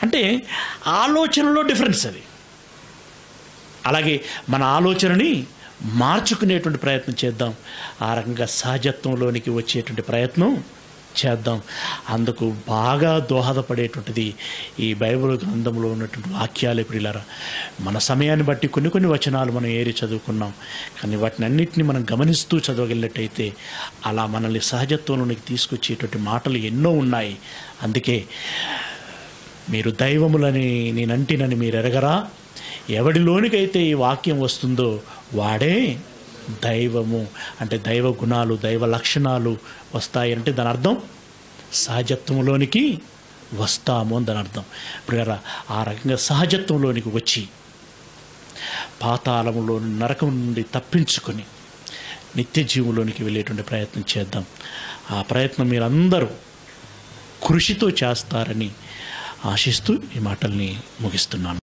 అంటే ఆలోచనలో డిఫరెన్స్ అది. అలాగే మన ఆలోచనని మార్చుకునేటువంటి ప్రయత్నం చేద్దాం. ఆ రకంగా సహజత్వంలోనికి వచ్చేటువంటి ప్రయత్నం చేద్దాం. అందుకు బాగా దోహదపడేటువంటిది ఈ బైబిల్ గ్రంథంలో ఉన్నటువంటి వాక్యాలే ప్రియులారా. మన సమయాన్ని బట్టి కొన్ని కొన్ని వచనాలు మనం ఏరి చదువుకున్నాం. కానీ వాటిని అన్నింటినీ మనం గమనిస్తూ చదవగలిగినట్టయితే అలా మనల్ని సహజత్వంలోనికి తీసుకొచ్చేటువంటి మాటలు ఎన్నో ఉన్నాయి. అందుకే మీరు దైవములని నేనంటినని మీరు ఎరగరా? ఎవడిలోనికైతే ఈ వాక్యం వస్తుందో వాడే దైవము అంటే దైవ గుణాలు దైవ లక్షణాలు వస్తాయి అంటే దాని అర్థం సహజత్వంలోనికి వస్తాము అని దాని అర్థం. ఇప్పుడు ఆ రకంగా సహజత్వంలోనికి వచ్చి పాతాళములో నరకం నుండి తప్పించుకొని నిత్య జీవంలోనికి వెళ్ళేటువంటి ప్రయత్నం చేద్దాం. ఆ ప్రయత్నం మీరందరూ కృషితో చేస్తారని ఆశిస్తూ ఈ మాటల్ని ముగిస్తున్నాను.